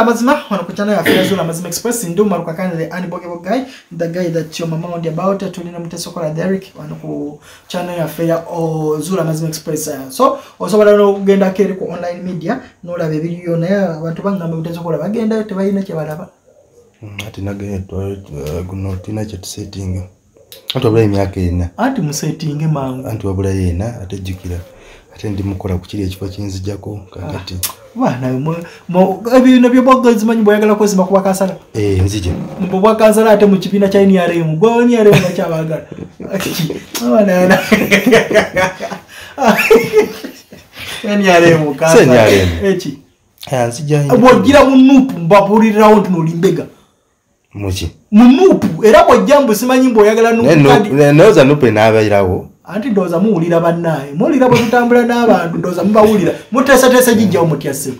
zuula amazima wano ku channel yaffe yazuula amazima express ndi mumaluka kandi the unbogable guy the guy that your mama on about tulina mutesokola derek wano ku channel yaffe ya zuula amazima express so osobola n'okugendako eri ku online media n'olaba ebiriyo naye abantu bagamba mutesokola bagendayo tebalina kyebalaba Mm, ati nage guno tulina kyetusetinga anti wabulayo emyaka ena anti musetinge mangu. Anti wabulayo ena ate jjukira ate ndi mukola ku kiri ekifo kinzijjako kakati bana ebino byobwagazimanyi bwayagala kwezima kuba kansala? Eh, nzije. Mbobwa kansala ate mu kibiina kya nrm gwe nrm Ah, nzija bwojgira mu nuupu mbabulirirawo nti nolimmbega muki mu nuupu era bwojja mbu simanyi mbweoyagala nuupu nayoza nupe n'abeerawo anti ndowooza muwulira bannaye. Muwulira bwe tutambula n'abantu ndowooza mubawulira. Muteesateesa gijjawo mutya ssebo.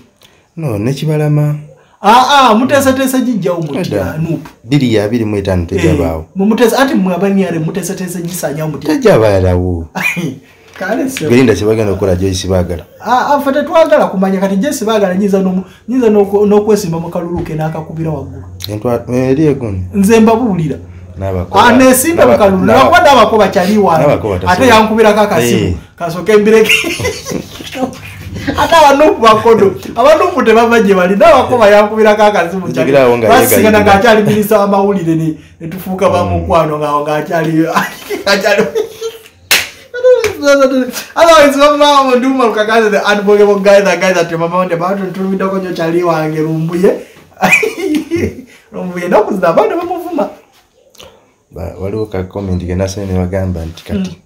No nekibalama aa muteesateesa gijjawo mutya nuupu. biri ya biri mu etaano tejabaawo mumutesa ati mwe abaniare muteesateesa gisanyawo mutya tejabaalawo gerinda kyebagenda okukola joyisi baagala. Aa fe tetwagala kumanya kati jesi baagala nyinza n'okwesimba mu kaluluke n'akakubira waggulu. Eri eguni nze mbabuulira anesimbe mukalulu nebakuba abako bakyali wano ate yankubirako akasimu kasoke mbireke. Ate abanupu bakodo abanupu tebava gye bali. Nabakuba yankubirako akasimu basigana ngaakyali minisita w'amawulire netufuuka bamukwano ngaakyali otherwise rumbuye. Rumbuye. Waliwo ka comment ke nasome ne bagamba nti kati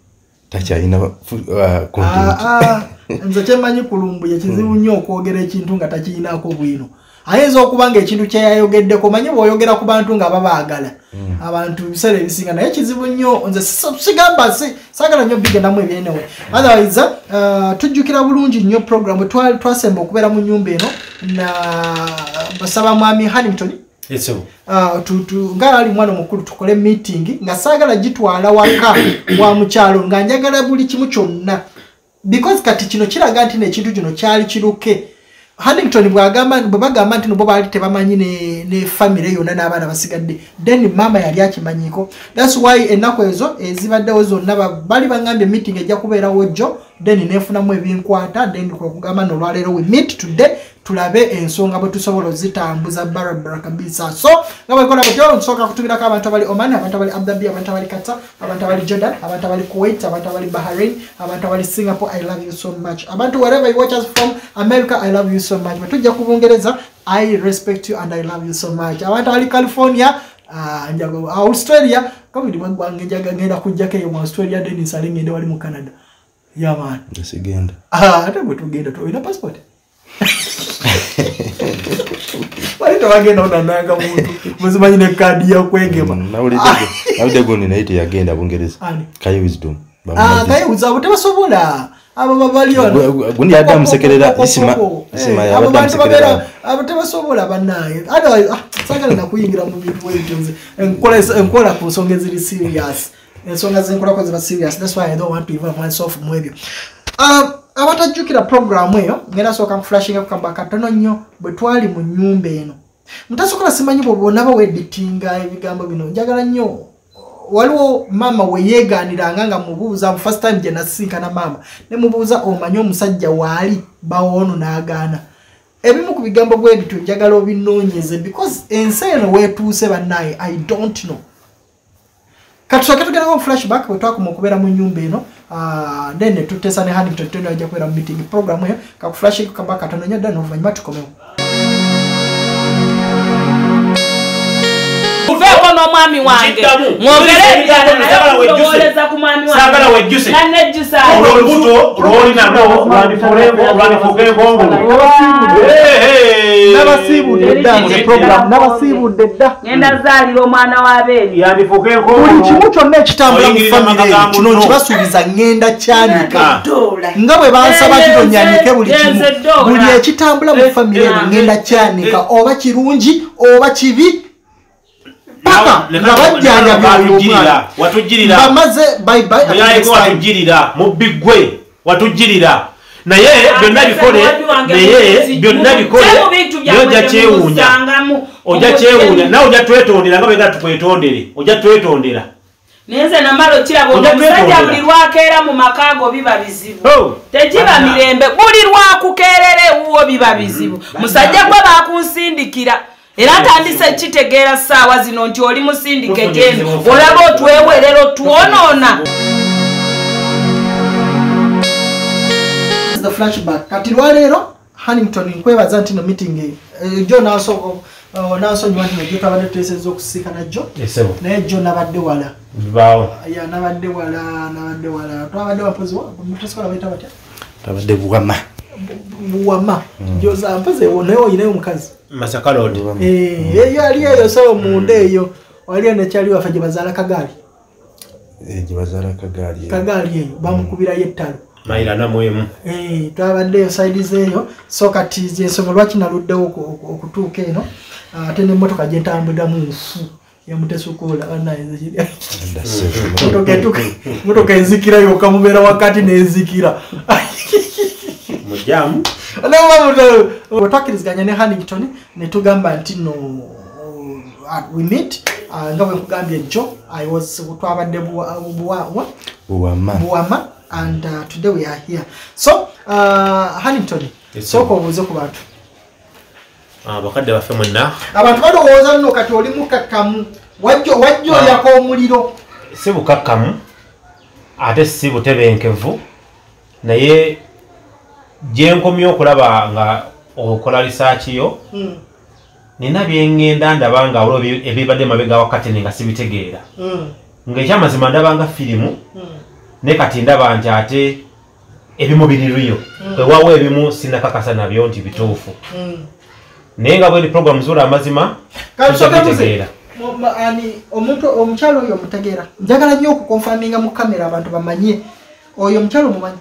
takyalina fu- uh, Ah, ah, nze kyemanyi kulumbuye kizibu nnyo okwogera ekintu nga takirinako bwino. Ayinza okuba nga ekintu kyeyayogeddeko manyi bw'oyogera ku bantu nga babaagala abantu biseera ebisinga naye kizibu nnyo nze si- sigamba si- saagala nnyo bigendamu ebyenewe otherwise uh, tujjukira bulungi nnyo program twasemba okubeera mu nyumba eno na basaba mwami hannington Tu- nga ali mwana omukulu tukole meeting nga saagala gitwala waka wa mukyalo nga njagala buli kimu kyonna. Because kati kino kiraga nti nekintu kino kyali kiruke. Hannington bwagamba bwe bagamba nti nobo baali tebamanyi ne, ne famire yonna n'abaana basigadde. Then mama yali akimanyiko thats why ennaku ezo ezibaddewo zonna ba- bali bagambye meeting ejja kubeerawo jjo then nefunamu ebinkwata then kwekugamba nolwaleero we meet today tulabe ensonga bwe tusobola ozitambuza barabara kabisa. So nga bwekola butyo tusooka kutumirako abantu abali oman abantu abali abdabi abantu abali kata abantu abali jordan abantu abali kuwait abantu abali bahrain abantu abali singapore i love you so much. Abantu wherever you watch us from america i love you so much. Bwe tujja ku bungereza i respect you and i love you so much. Abantu abali california njago australia kabiri mwegwange njaga ngenda kujjako eyo mu australia denis ali ngende wali mu canada. Yaman sigenda ate bwe tugenda olina passport onananga muntu muzimanyi yakwegema nawulidde gundi naye teyagenda bungereza. Kaye wisdom. Tebasobola abo yadde amusekerera, tebasobola Otherwise, ah, sagala nakuyingira mu bintu ebyo nze enkola enkola ku nsonga eziri serious. Ensonga zenkolako ziba serious. That's why i don't want to involve myself mu ebyo Um, abatajjukira programu eyo ngenda sooka kuflashinga ku kamba katono nnyo bwe twali mu nyumba eno. Mutasokola simanyi bwobonaba weeditinga ebigambo bino njagala nnyo waliwo maama weyeeganiranga nga mubuuza mu first time gye nasinkana maama ne mubuuza omanyi omusajja waali bawoono n'agaana. Ebimu ku bigambo bwe bityo njagala obinoonyeze because ensi eno weetuuse bannaye i don't know. Katusooke tugendako mu flashback bwe twakoma okubeera mu nyumba eno ah, then netutesa ne hannington tendo ajja kubeera mu meeting program eyo kakuflashing kaba katono nnyo then oluvannyuma tukomewo muveeko n'omwami wange. Mwogere Nkiddamu, ebigambo saagala naye wejjuse. okulowooleza ku mwami Saagala wange wejjuse. nanejjusa olwo olubuto lwoli nalwo lwandifuuke nkongolo nabasiibudde. Dda. Nze program nabasiibudde dda. Ngenda zaalira omwana w'abeeri yandifuuke buli kimu kyonna ekitambula mu famire kino no. nkibasuubiza ŋŋenda kyanika Ah. nga bwe bansaba Eh, kino nyanyike buli kimu. buli ekitambula mu famire eno eh, ŋŋenda eh, kyanika eh. oba kirungi oba kibi paka nga bajjanja watujirira watujirira. Bamaze muyaiko watujirira mu biggwe watujirira. Naye byonna bikole naye byonna bikole yojja kyewuunya. ojja kyewuunya. nawe ojja twetondera nga bwegala tukwetondere. Ojja twetondera. Nenze namala okiraba Ojja omusajja buli lwakeera mu maka go biba bizibu. Oh. tekiba mirembe. Buli lwakukeerera ewuwo biba bizibu. Musajja gwe bakunsindikira era atandise kitegeera ssaawa zino nti oli musindike ebizibu. olaba otwewerera otwonoona. The flashback. Kati lwaleero hannington nkwebaza nti no meeting eh, jo naso uh, nansonyiwa nti nejo twabadde tuteeseza okusiikana jo esebo naye jo nabadde wala. Nabadde wala nabadde wala. Twabadde wapozi mutesokola baita batya? Tabadde buwama buwama. Joza mpozi ewo naye oyinayo omukazi? Masaka Eh, eyo ali eyo so munda eyo. Waliyo nekyali waffe gye bazaala kagaali. Gye bazaala kagaali kagaali eyo bamukubirayo ettalo mayirana mwemu Eh, twabadde eyo sayidize eyo so kati ensonga lwaki naluddewo oku- oku- okutuuka eno? Ah, ate nemmotoka gyentambuliramu nfu yamutesukola motoka enzikira yokka mubeera wakati nenzikira mujamu twakkiriziganya ne hannington netugamba nti no uh, we meet uh, nga bwe nkugambye jo I was twabadde buwa- buwa- buwama. And uh, today we are here. So uh, hannington Yes, sooka obuuze ku bantu. Bakadde baffe mwenna. Abantu balowooza nno kati oli mukakkamu wajja oyaka omuliro. Si bukakkamu ate si butebenkevu. Naye gyenkomye okulaba nga okola lisaakiyo Mm, nina byeŋŋenda ndaba nga ebi- ebibadde mabega wakati nga sibitegeera. Mm, ng'ekyamazima ndaba nga firimu mm. ne kati ndaba nti ate ebimu biriruyo wewawo ebimu sinakakasa nabyo nti bituufu. Naye nga bweri programu zula amazima ani omuntu omukyalo oyo omutegeera. Njagala nnyo okukonfaminga mu kamera abantu bamanye. Oyo omukyalo omumanyi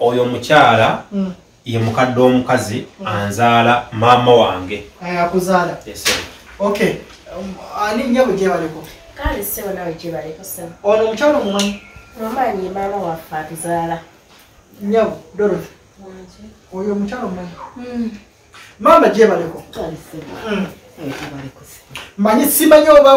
oyo omukyala Mm. ye mukadde omukazi anzaala maama wange. Aya, akuzaala. Okay Um, ani nnyabo gyebaleko? Kale ssebo nawe gyebaleko ssebo ono omukyalo omumanyi? Omanyi maama waffe atuzaala. Nnyabo dorothy. Oyo omukyalo omumanyi? Maama gyebaleko? Manyi simanyi oba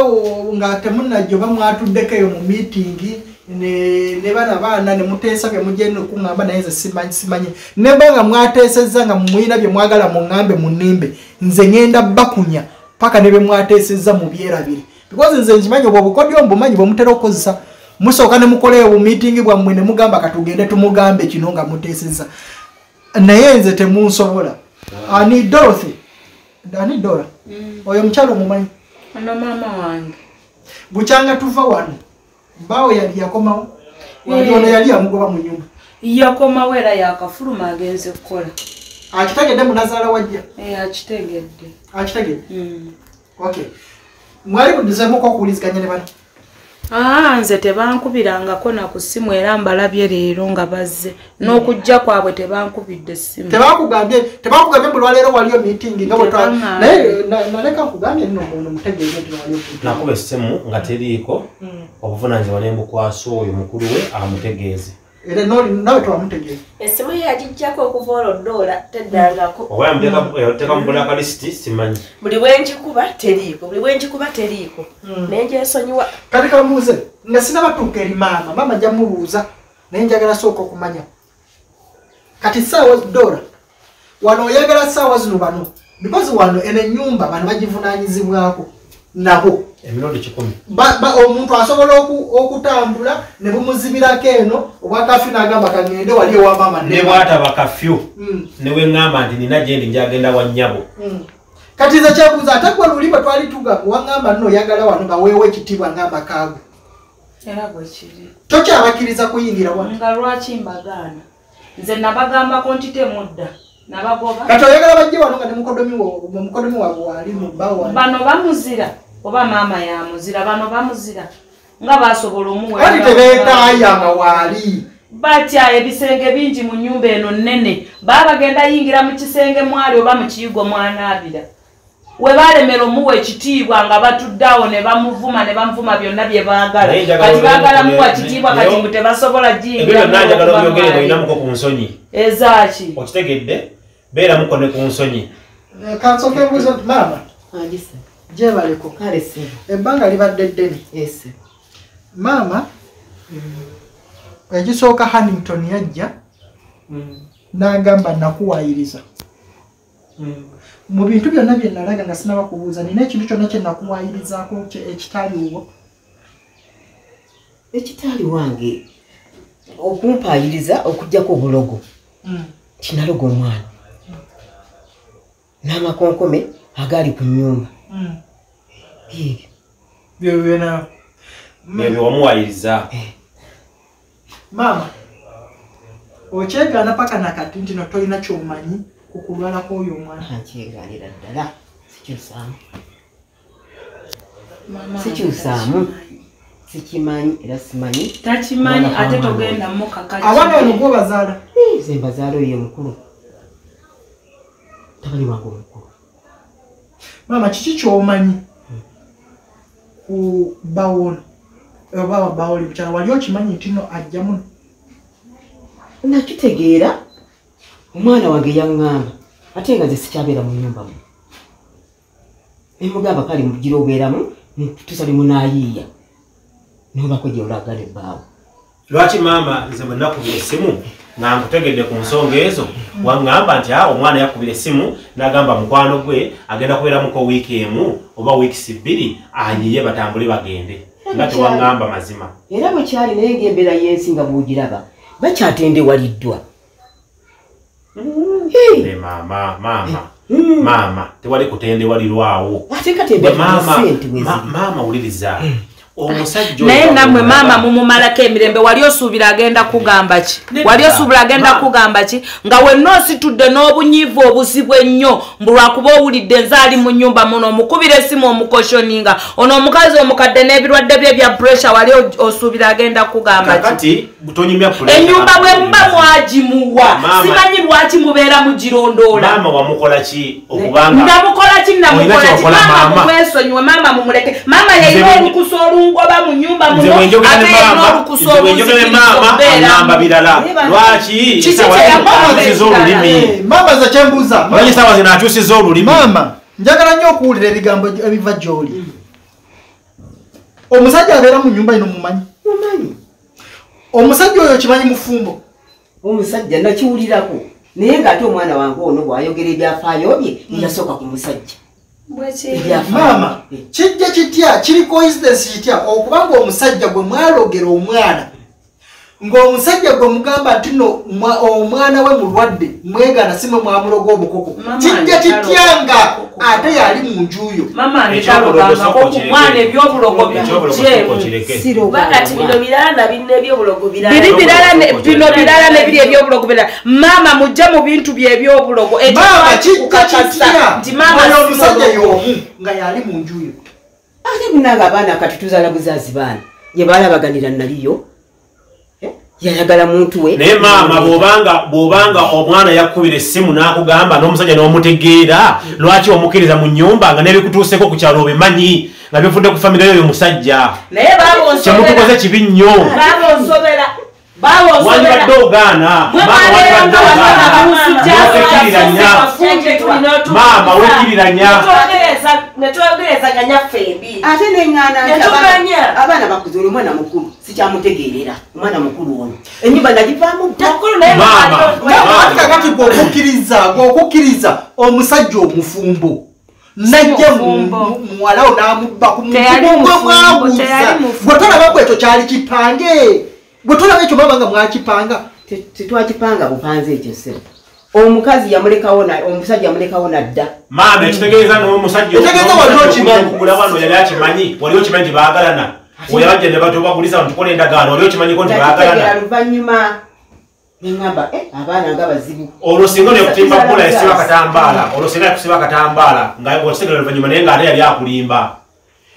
nga temunajja oba mwatuddeko eyo mu miitingi ne ne bana baana ne muteesa bye mugenda okuŋŋamba naye nze simanyi simanyi neba nga mwateesezza nga muyina bye mwagala muŋŋambe mu nnimbe nze ŋŋenda bakunya paka ne bye mwateesezza mu byerabire because nze nkimanyi obwo obukodyo mbumanyi bwe mutera okukozesa. Musooka ne mukoleyo bu miitingi bwammwe ne mugamba katugende tumugambe kino nga muteesezza naye nze temunsobola. Ani dorothy? Ani dora? Oyo omukyalo omumanyi? Ono maama wange. Bukyanga tuva wano baawe yali yakomawo wali Eh. ono yali amugoba mu nyumba. Yakomawo era yakafuluma agenze kukola. Akitegedde munazaala wajja Eh, akitegedde. Akitegedde? Mm. okay mwali mudizemuko okuwuliziganya ne bano nze tebankubirangako na ku ssimu era mbalabye leero nga bazze n'okujja kwabwe tebankubidde essimu tebakugambye tebakugambye mbu lwaleero waliyo meeting nga bwe twa- Tebaŋŋambye. naye na- naleka nkugambye nno ono mutegeeze nti waliyo nakuba essimu nga teriiko Mm. obuvunanyizibwa ne mbukwasa oyo mukulu we amutegeeze era nawe tewamutegeeza essimu ye yagijjako okuva olwodoola teddangako oba yamuteeka mu bulakalisiti simanyi. Buli bwenkikuba teriiko. Buli bwenkikuba teriiko. Mm. naye ngyesonyiwa kati kamuuze nga sinabatuuka eri maama maama jamubuuza naye njagala sooka okumanya. Kati saawa dora wano oyagala saawa zino bano because wano eno enyumba bano bagivunanyizibwako nabo emirundi kikumi. Ba- ba- omuntu asobola oku- okutambula ne bumuzibirako eno obwakafi nagamba kagende wali ewa maama ne bwataba kafyu Mm, ne weŋŋamba nti nina gyendi njagenda wa nnyabo. Mm. kati nze kyebuuza ate gwe luli bwe twali tugamba waŋŋamba nno oyagala wano nga weewa ekitiibwa ngamba kaago. Era bwe kiri. Tokyabakkiriza kuyingira wano? Nga lwaki mbagaana? Nze nabagambako nti temudda nabagoba. Kati oyagala bajje wano nga ne mukodomi wo- mukodomi waabwe wali mu bbawo wano bano bamuzira oba maama yamuzira bano bamuzira nga basobola kati tebeetaaya nga waali batya ebisenge bingi mu nyumba eno nnene baba bagenda yingira mu kisenge mwali oba mu kiyigo mwanaabira. We balemera omuwa ekitiibwa nga batuddeawo ne bamuvuma ne bamuvuma byonna bye baagala. Kati baagala muwa kitiibwa kati mbu tebasobola ngaolinamuko ku nsonyi. Ezaki okitegedde beeramuko ne ku nsonyi. Kansoke mbuuza nti maama gyebaleko kale sebo ebbanga libadde ddene. Ese maama egisooka hannington yajja n'agamba nakuwaayiriza mu bintu byonna bye nalaga nga sinaba kubuuza nina ekintu kyonna kye nakuwaayirizaako kye- ekitaliwo? Ekitaali wange okumpaayiriza okugjako obulogo kinaloga omwana. N'amakonkome agaali ku nyumba ebyo byo byona ebyo wamuwayiriza maama okyegaana paka nakati nti no tolina kyomanyi ku kulwala kw'oyo omwana? Nkyeganira ddala. Sikyusaamu. Sikyusaamu. sikimanyi. Era simanyi. Takimanyi ate togenda mukaka abaana bano gwobazaala ze mbazaala oyo mukulu tabani wange omukulu maama kiki kyomanyi ku bawono oba bawoli bukyala wali okimanyi nti no ajja muno? Nakitegeera omwana wange yaŋŋamba ate nga ze sikyabeera mu nyumba mu. Nemugamba kale mugira obeeramu tusali munaayiiya. Nobako gye olagala ebbaawo. Lwaki maama nze bwe nakubira essimu nga nkutegedde ku nsonga ezo waŋŋamba nti a omwana yakubira essimu n'agamba mukwano gwe agenda kubeeramuko wiiki emu oba wiikisi bbiri anyiye batambule bagende. Nga tewaŋŋamba mazima. Era bwe kyali naye ngaembeera y'ensi nga bwogiraba bakyatendewaliddwa Ne maama maama maama tewali kutendewalirwawo ate Gwe katembea maama sente ma- weziri maama wuliriza omusajja naye nammwe maama mumumalako emirembe wali osuubira agenda kugamba ki? Wali osuubira agenda kugamba ki? Nga wenna ositudde n'obunyiivu obuzibu ennyo mbu lwakuba owulidde nze ali mu nnyumba muno omukubira essimu omukoshoninga ono omukazi omukadde n'ebirwadde bye bya puresha wali osuubira agenda kugamba ki? Ennyumba bwe muba mwagimuwa. Simanyi lwaki mubeera mugirondoola. Namukola ki namukola ki? Maama mumwesonyiwe maama mumuleke. Maama yalina olukusa olungoba mu nyumba nze muno bwenjogera ne ate yalina maama olukusa nze bwenjogera ne olunzikiriza maama okubeeramu. aŋŋamba birala lwaki Kiki esaawa kye zino yakola akyusiza ekirala? olulimi? Maama ze kyembuuza omanyi esaawa zino akyusiza olulimi? Maama njagala nnyo okuwulira ebigambo ebiva gy'oli. Omusajja abeera mu nyumba ino mumanyi? Mumanyi. Omusajja oyo kimanyi mufumbo? Omusajja nakiwulirako naye ng'ate omwana wange ono bw'ayogera ebyafaayo bye yasooka ku musajja maama kijja kitya? Kiri coincidence kitya? Okuba nga omusajja gwe mwalogera omwana ng'omusajja gwe mugamba nti no mwa- omwana we mulwadde mwegana si mwe mwamuloga obukoko Maama kijja kitya nga ate yali mu njuyo ebyobulogo birala biri birala bino birala ne biri ebyobulogo birala. Maama mujja mu bintu bye ebyobulogo. Ekyo maama lwaki kijja kukakasa. kitya? Nti maama oyo si omusajja y'omu nga yali mu njuyo ate munanga abaana kati tuzaala buzaazi baana gye baalabaganira naliyo yayagala muntu we. Naye maama bw'obanga bw'obanga omwana yakubira essimu n'akugamba n'omusajja n'omutegeera lwaki omukkiriza mu nnyumba nga n'ebikutuuseko ku kyalo obimanyi nga bivudde ku famire yoyo musajja? Kyemutukoze kibi nnyo wandibadde ogaana maama wekiriranya netwogerezaganya fembi ate neŋŋaana nti Yatuganya. abaana- abaana bakuze oli omwana mukulu. Sikyamutegeerera omwana mukulu ono ennyumba nagivaamu dda mukulu naye Maama. mukulu- ati kakati gwokukkiriza gwokukkiriza omusajja omufumbo. Najja muwalawo n'amubba ku Teyali mufumbo mufumbo, mwabuuza teyali mufumbo. bwe tolaba ekyo kyali kipange bwe tolaba ekyo maba nga mwakipanga Te- tetwakipanga bupanze ekyo sebo omukazi yamulekawo omusajja yamulekawo nadda. Maama ekitegeeza n'omusajja Ekitegeeza wali okimanyi. okugula wano yali akimanyi wali okimanyi nti baagalana. Oyabajja ne batobaguliza ntukola endagaano wali okimanyiko nti nakitegeera baagalana. Luvannyuma neŋŋamba "Eh, abaana nga bazibu. Olwo singa nekutimba bbula esiba akatambaala olwo singa yakusiba akatambaala nga okitegera oluvannyuma naye ng'ate yali akulimba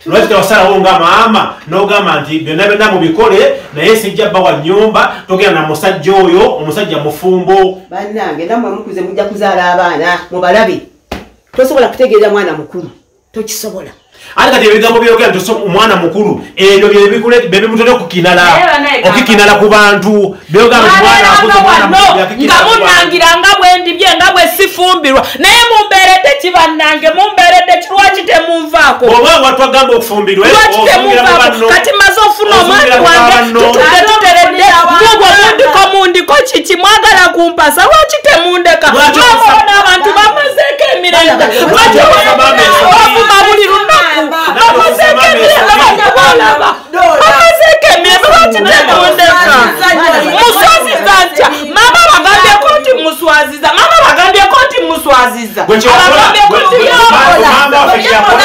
lwaki tewasalawo nga maama n'ogamba nti byonna byonna mubikole naye sijja bba wa nnyumba togenda na musajja oyo omusajja mufumbo. Bannange nammwe mukuze mujja kuzaala abaana mubalabe. Tosobola kutegeeza mwana mukulu tokisobola ate kati ebigambo byogera omwana mukulu ebyo bebimutera okukinala okukinala ku bantu nga munangira nga bwendibye nga bwe sifumbirwa naye mumbeeredde kibannange mumbeeredde kirwaki temunvaako oba watwagamba okufumbirwa lwaki temunvaako kati maze ofuna omwami wange tuteredde mugwe mundiko mundiko kiki? Mwagala kumpasa lwaki temundeka? Lwaki mama okusaba- n'abantu bamazeeko emirembe? Lwaki ovuma buli lunaku bamazeeko emirembe banyabalaba bamazeeko emirembe lwaki temundeka muswaziza ntya mama bagambyeko nti muswaziza mama bagambyeko nti muswaziza Gwe kyokola, abagambyeko gwe- nti gwe- byokola mama waffe kyakola.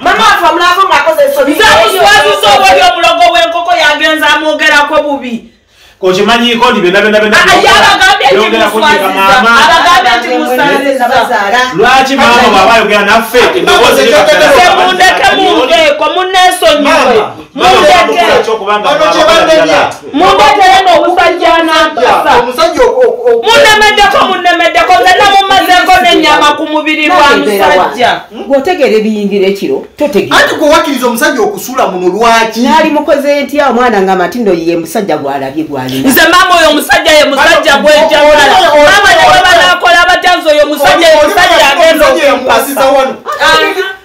mama waffe omulako ng'akoze ensobi nze muswaziza oba oli omulogo w'enkoko yagenza amwogerako bubi kokimanyiko nti byonna byonna byonna ye abagambye nti byongera kunyika muswaziza maama bwaba ayogera naffe mungeeko muneesonyiwe mundekere n'omusajja anampasa munnemeddeko munnemeddeko nze namumazeeko n'ennyama ku mubiri gwa musajja. Bw'otegeera ebiyingira ekiro totegeera. Anti gwe wakkiriza omusajja okusuula muno lwaki? Naali mukoze ntya? Omwana nga matindo ye musajja gwalabye gwalina nze maama oyo omusajja ye musajja o- maama ne bwe banaakola batya nze oyo musajja ye musajja agenda okumpasa.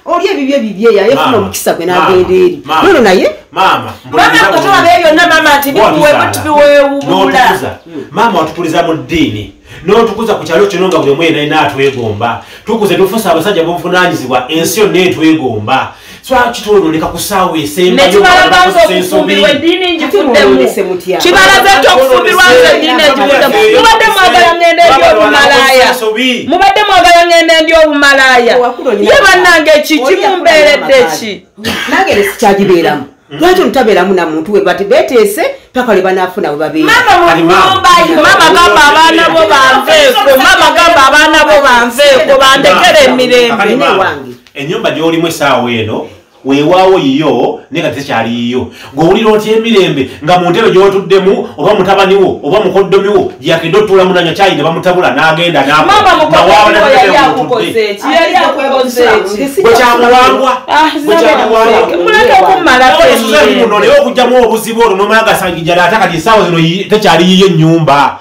oli ebibyo ebibye yayefuna Maama, omukisa gwe maama, n'agenda eri. maama. nono naye? maama ebyo byonna mama nti bikuwe tibiwewubula n'otukuza. Maama watukuliza mu ddiini. N'otukuza ku kyalo kino nga buli omu yenalina atwegomba. Tukuze tufusa abasajja b'obuvunanyizibwa ensi yonna etwegomba swaki twononeka ku saawa esembayo nekibalaga nti okufumbirwa nti eddiini egifuddemu mubadde mwagala ngende eri obumalaaya mubadde mwagala ngende ndi obumalaaya ye bannange kiki mumbeeredde ki? Nange ne sikyagibeeramu lwaki olutabeeramu na muntu we bati beteese paka lwe banaafuna we babeera. Mama gamba abaana bo banveeko mama gamba abaana bo banveeko bandekere emirembe. Wange. enyumba gyolimu esaawa eno weewaawo yiyo naye nga tekyali yiyo ng'owulira otya emirembe nga mu ntebe gy'otuddemu oba mutabani wo oba mukoddomi wo gyakedde otuula munanywa kyayi ne bamutabula n'agenda mama mukodomiwo yali akukoze eki yali akukoze eki gwe kyamuwangwa Ah, gwe kyamuwangwa muleke okumalako emirembe muno naye okugjamu obuzibu olwo nomala gasangijala ate kati esaawa zino yi- tekyali yiyo ennyumba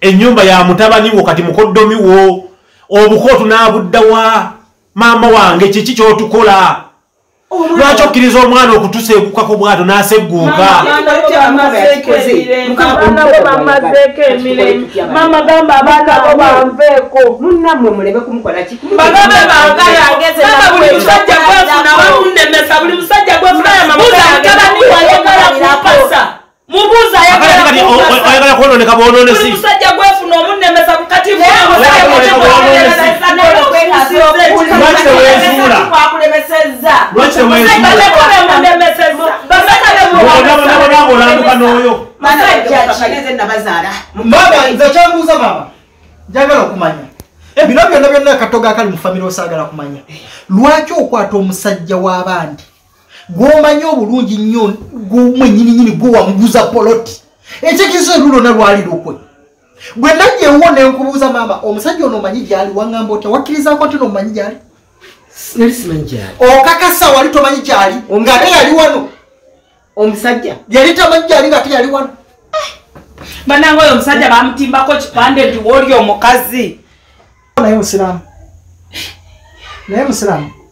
ennyumba ya mutabani wo kati mukoddomi wo obukootu n'abuddawa maama wange kiki kyotukola lwaki okkiriza omwana okutuseeguka ku bwato n'asegguuka abaana bo bamazeeko emirembe mama gamba abaana bo banveeko munnammwe muleme kumukola ki bagambe bangayagezemama buli musajja gwefuna bamunemesa buli musajja gwefuna buuza mutabani wayagala kumpasa mubuuza ayagala kwononeka bwononesi. Musajja gwefuna omunemesa kati Lwaki teweezuula? Lwaki teweezuula? bonabonabona olambuka n'oyo mama nze kyambuuza mama njagala okumanya. Bino byonna byonna katoga akali mu famire osaagala kumanya. Lwaki okwata omusajja w'abandi gw'omanyi obulungi nnyo gwenyininyini gwe wamuguza poloti. Ekyekiso elu lwonna lwali lukwe. Gwe najja ewo nenkubuuza maama omusajja ono omanyi gyali? Waŋŋamba otya? Wakkirizaako nti nomumanyi gyali? Okakasa wali tomanyi gyali ng'ate yali wano. Omusajja? Yali tamanyi gyali ng'ate yali wano. Banange oyo omusajja bamutimbako kipande nti wooli omukazi? Naye musiraamu. Naye musiraamu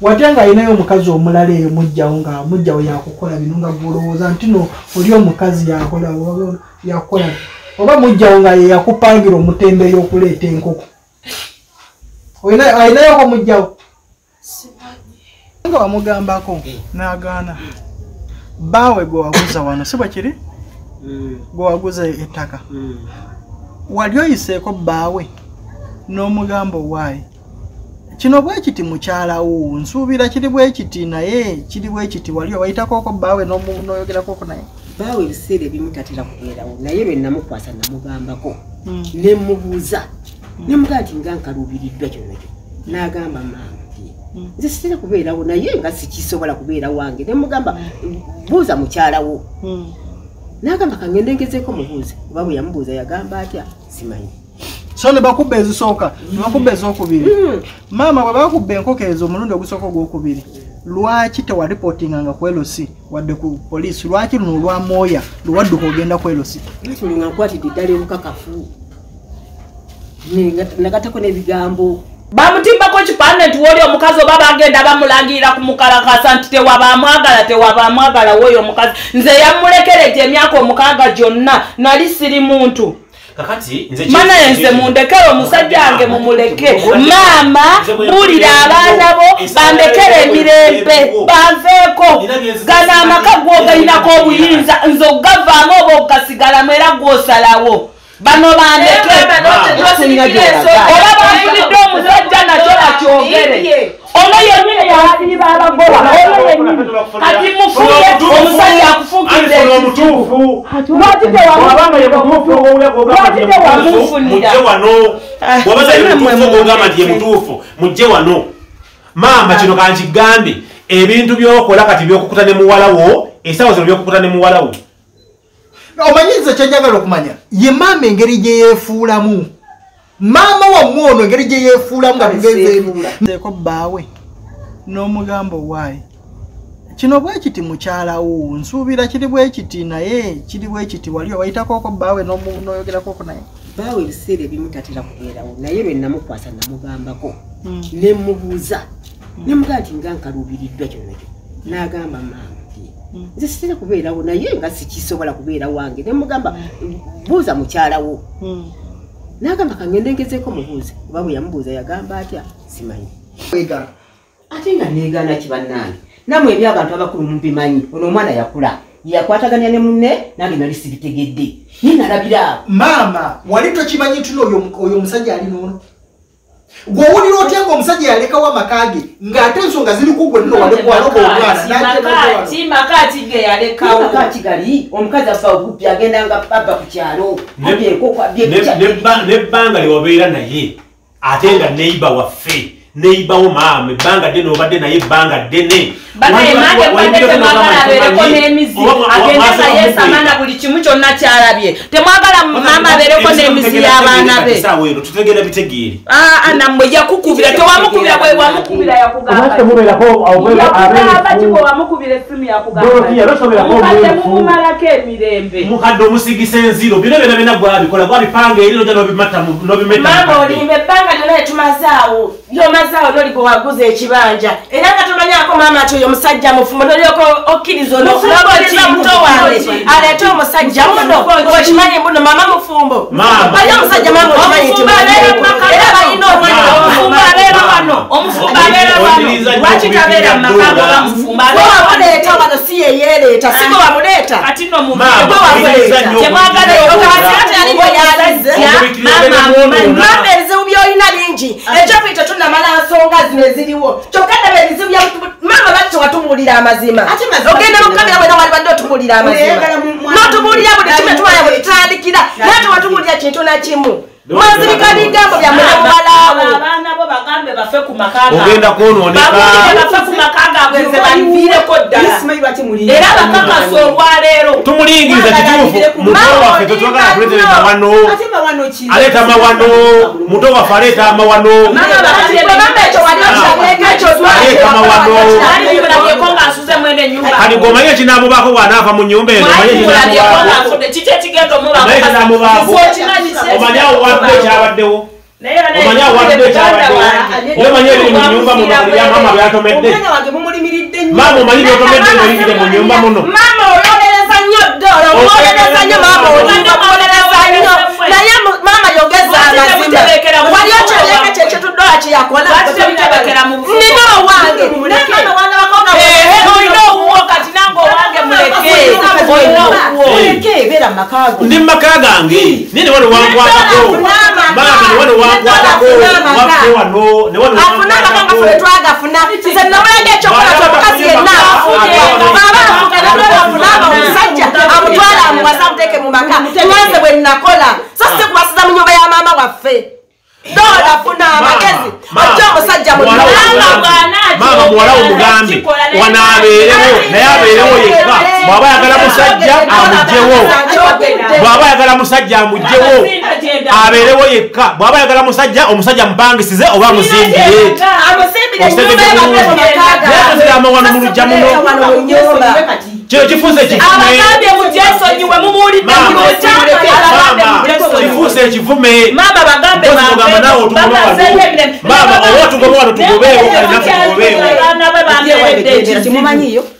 watya nga alinayo omukazi omulala eyo mujjawo nga mujjawo yakukola bino nga gwolowooza nti no oli omukazi yakola oba yakukola oba mujjawo nga ye yakupangira omutembeeyi okuleeta enkoko? Olina- alinayoko mujjawo? Nga wamugambako n'agaana. Baawe gwe waguza wano si bwe kiri? Gwe waguza ettaka. Wali oyiseeko bbaawe n'omugamba owaayi kino bwe kiti mukyalawo nsuubira kiri bwe kiti naye kiri bwe kiti wali owayitakooko bbaawe n'oyogerakoko naye. Baawe ebiseera ebimu tatera kubeerawo naye lwe namukwasa namugambako. Nemubuuza nemugaa nti nga nkaluubiriddwa kyono kyo n'agamba maampi nze sitera kubeerawo naye nga sikisobola kubeera wange. Nemugamba buuza mukyalawo n'agamba kangende ngezeeko mubuuze. Oba bwe yamubuuza yagamba atya simanyi so ne bakubba ezisooka ne bakubba ezokubiri. Maama bwe bakubba enkoko ezo omulundi ogusooka ogwokubiri lwaki tewaripootinganga ku elosi wadde ku poliisi lwaki luno olwamooya lwewadduka ogenda ku ekyo nga nkwatidde ddala obukakafu Ne- nga- nagatako n'ebigambo. Bamutimbako kipande nti woli omukazi oba bagenda bamulangirira ku mukalakasa nti tewabamwagala tewabamwagala woyo omukazi. Nze yamulekereje emyaka omukaaga gyonna nali siri muntu nze mana yenze mundekere omusajja wange mumuleke. Maama bulira abaana bo bandekere emirembe banveeko. Gana amaka gwogalinako obuyinza nze ogavaamu oba ogasigalamu era gwosalawo bano bandeke oba banfunidde omusajja nakyo bakyogere ono yennyini yaliriba abagoba ono yennyini kati mufuye omusajja akufukirira omutuufu lwaki tewamufunira? mujje wano. Ah, wabaza ye mmwe mutuufu mwe ogamba nti ye mutuufu. Mujje wano. Maama kino kankigambe. Ebintu byokola kati byokukuta ne muwalawo esawo zino byokukuta ne muwalawo omanyiza kyenjagala okumanya. Ye maama engeri gye yeefuulamu. Maama wammwe ono engeri gye yeefuulamu nga tugezeeko bbaawe n'omugamba owaayi kino bwe kiti mukyalawo nsuubira kiri bwe kiti naye kiri bwe kiti wali owayitakooko bbaawe n'oyogerakoko naye? Baawe ebiseera ebimu tatera kubeerawo naye lwe namukwasa namugambako nemubuuza nemugaa nti nga nkaluubiriddwa kyona kyo n'agamba maama nze sitera kubeerawo naye nga sikisobola kubeera wange. Nemugamba buuza mukyalawo n'agamba kangende ngezeeko mubuuze. Oba bwe yamubuuza yagamba atya simanyi. Ate nga negaana kibannange namwe ebyabantu abakulu mubimanyi ono omwana yakula. Yakwataganya ne munne nange nali sibitegedde. Naye nalabira maama wali tokimanyi nti oyo oyo omusajja ali noono gweowulira otya nga omusajja yalekawo amaka ge ng'ate ensonga ziri kugwe nno walekwaloba omwana makati makati ge yalekawo. Kakati gali? Omukazi ava oguppi agenda nga aba ku kyalo. Nebbanga lyewabeera naye ate nga neiba waffe neibawo maama ebbanga ddene obadde naye ebbanga ddene. Banaye Wa- mange wa- mbadde wayingireko temwagala n'ogamba abeereko tumanyi, n'emizi. Oba mwa- agende mwasaba nga yeesamana mukwega. buli kimu kyonna kyalabye. Temwagala maama abeereko n'emizi y'abaana be. tutegera bitegeere. Aa nammwe yakukubira tewamukubira bwe wamukubira yakugamba yakugamba ki? bwe wamukubira essimu mumumalako emirembe. Mukadde omusigisa enziro bino byona byona gwabikola gwabipanga eri noja nobimata mu- nobimeta mu maama kadde. olimba ebbanga lyona lyetumazaawo lyomazaawo lyoli gwe waguza ekibanja. Era nga tomanyako maama nti oyo omusajja nolyoka okkiriza onoobuliza muto wange. Aleete omusajja muno okimanyi muno maama mufumbo. Bali omusajja maama okimanyi nti era balina omufumbo abeera wano omufumbo abeera wano lwaki tabeera okubikira mumaka ddoola. gamufumbo abeera wamuleeta wano si yeyereeta si gwe wamuleeta. kati no Maama, ondiriza nnyo temwagala okubikira ddoola. mama ebizibu byolina bingi ekyokuyita tunamala nsonga zino eziriwo. Kyokka ddaba ebizibu bya mama lwaki tewatubuulira amazima. Ogenda mukamera bwena walibadde otubuulira amazima. Notubuulira buli kimu etwala bwe tutandikira naye tewatubuulira kintu na kimu mwazirika bigambo byammwe nemuwalaawo abaana bo bagambe bafe ku maka ogenda kwonooneka gaabwe bafe ku maka gaabwe nze baliviireko ddala simanyi lwaki muli era bakakasa olwaleero tumulingiriza kituufu muto waffe tetwagala kuleetera mawano aleeta mawano muto waffe aleeta amawano kati gwomanyi ekinamubaako bw'anaava mu nyumba eno omanyi mwaliulabyeko ekinamubaako ng'afudde kiki ekigenda omanyi ekinamubaako omanyi awo wadde ekyabaddewo omanyi awo wadde ekyabaddewo omanyi ebiri mu nyumba muno bya mama byatomedde maama omanyi byotomedde ngaoyingire mu nyumba muno mama olwolereza nnyo ddala omwolereza nnyo mama olimba omwolereza nnyo naye mama yogeza Lwaki amazima. temuterekera mu wali bufuba okyoleka bwammwe? kyekitudola kyeyakola Lwaki temuterekera mu bufuba nina owange. Ndi mumaka gange naye ne wano wankwatako maama ne wano wankwatako waffe wano ne wano afuna amaka gaffe twagafuna. Nze namulaga ekyokola kyomukazi yenna aba afugana afuna aba omusajja amutwala amuwasa amuteeke mu maka. Nyanze bwe nakola so si kubasiza mu nyumba ya maama waffe. Doola afuna amagezi. ojja omusajja mu Muwala nyumba wo Mama bw'anaati Maama muwala wo mugambe wanaabeerewo naye abeerewo yekka bw'aba ayagala musajja amugjewo. bw'aba ayagala musajja amugjewo. Abeerewo yekka. Bw'aba ayagala musajja omusajja mupangisize oba amuzimbire yatuzigamba wano mu lujja muno kyo kifuuse ekifume abagambye mujesonyiwe mumuwulidde kifuuse ekivume mama bagambe ogamba naawe otugoma wano maama oba otugoma wano tugobeewo kalinaffe tugobeewo kimumanyiyo uliriza Mugende kyogera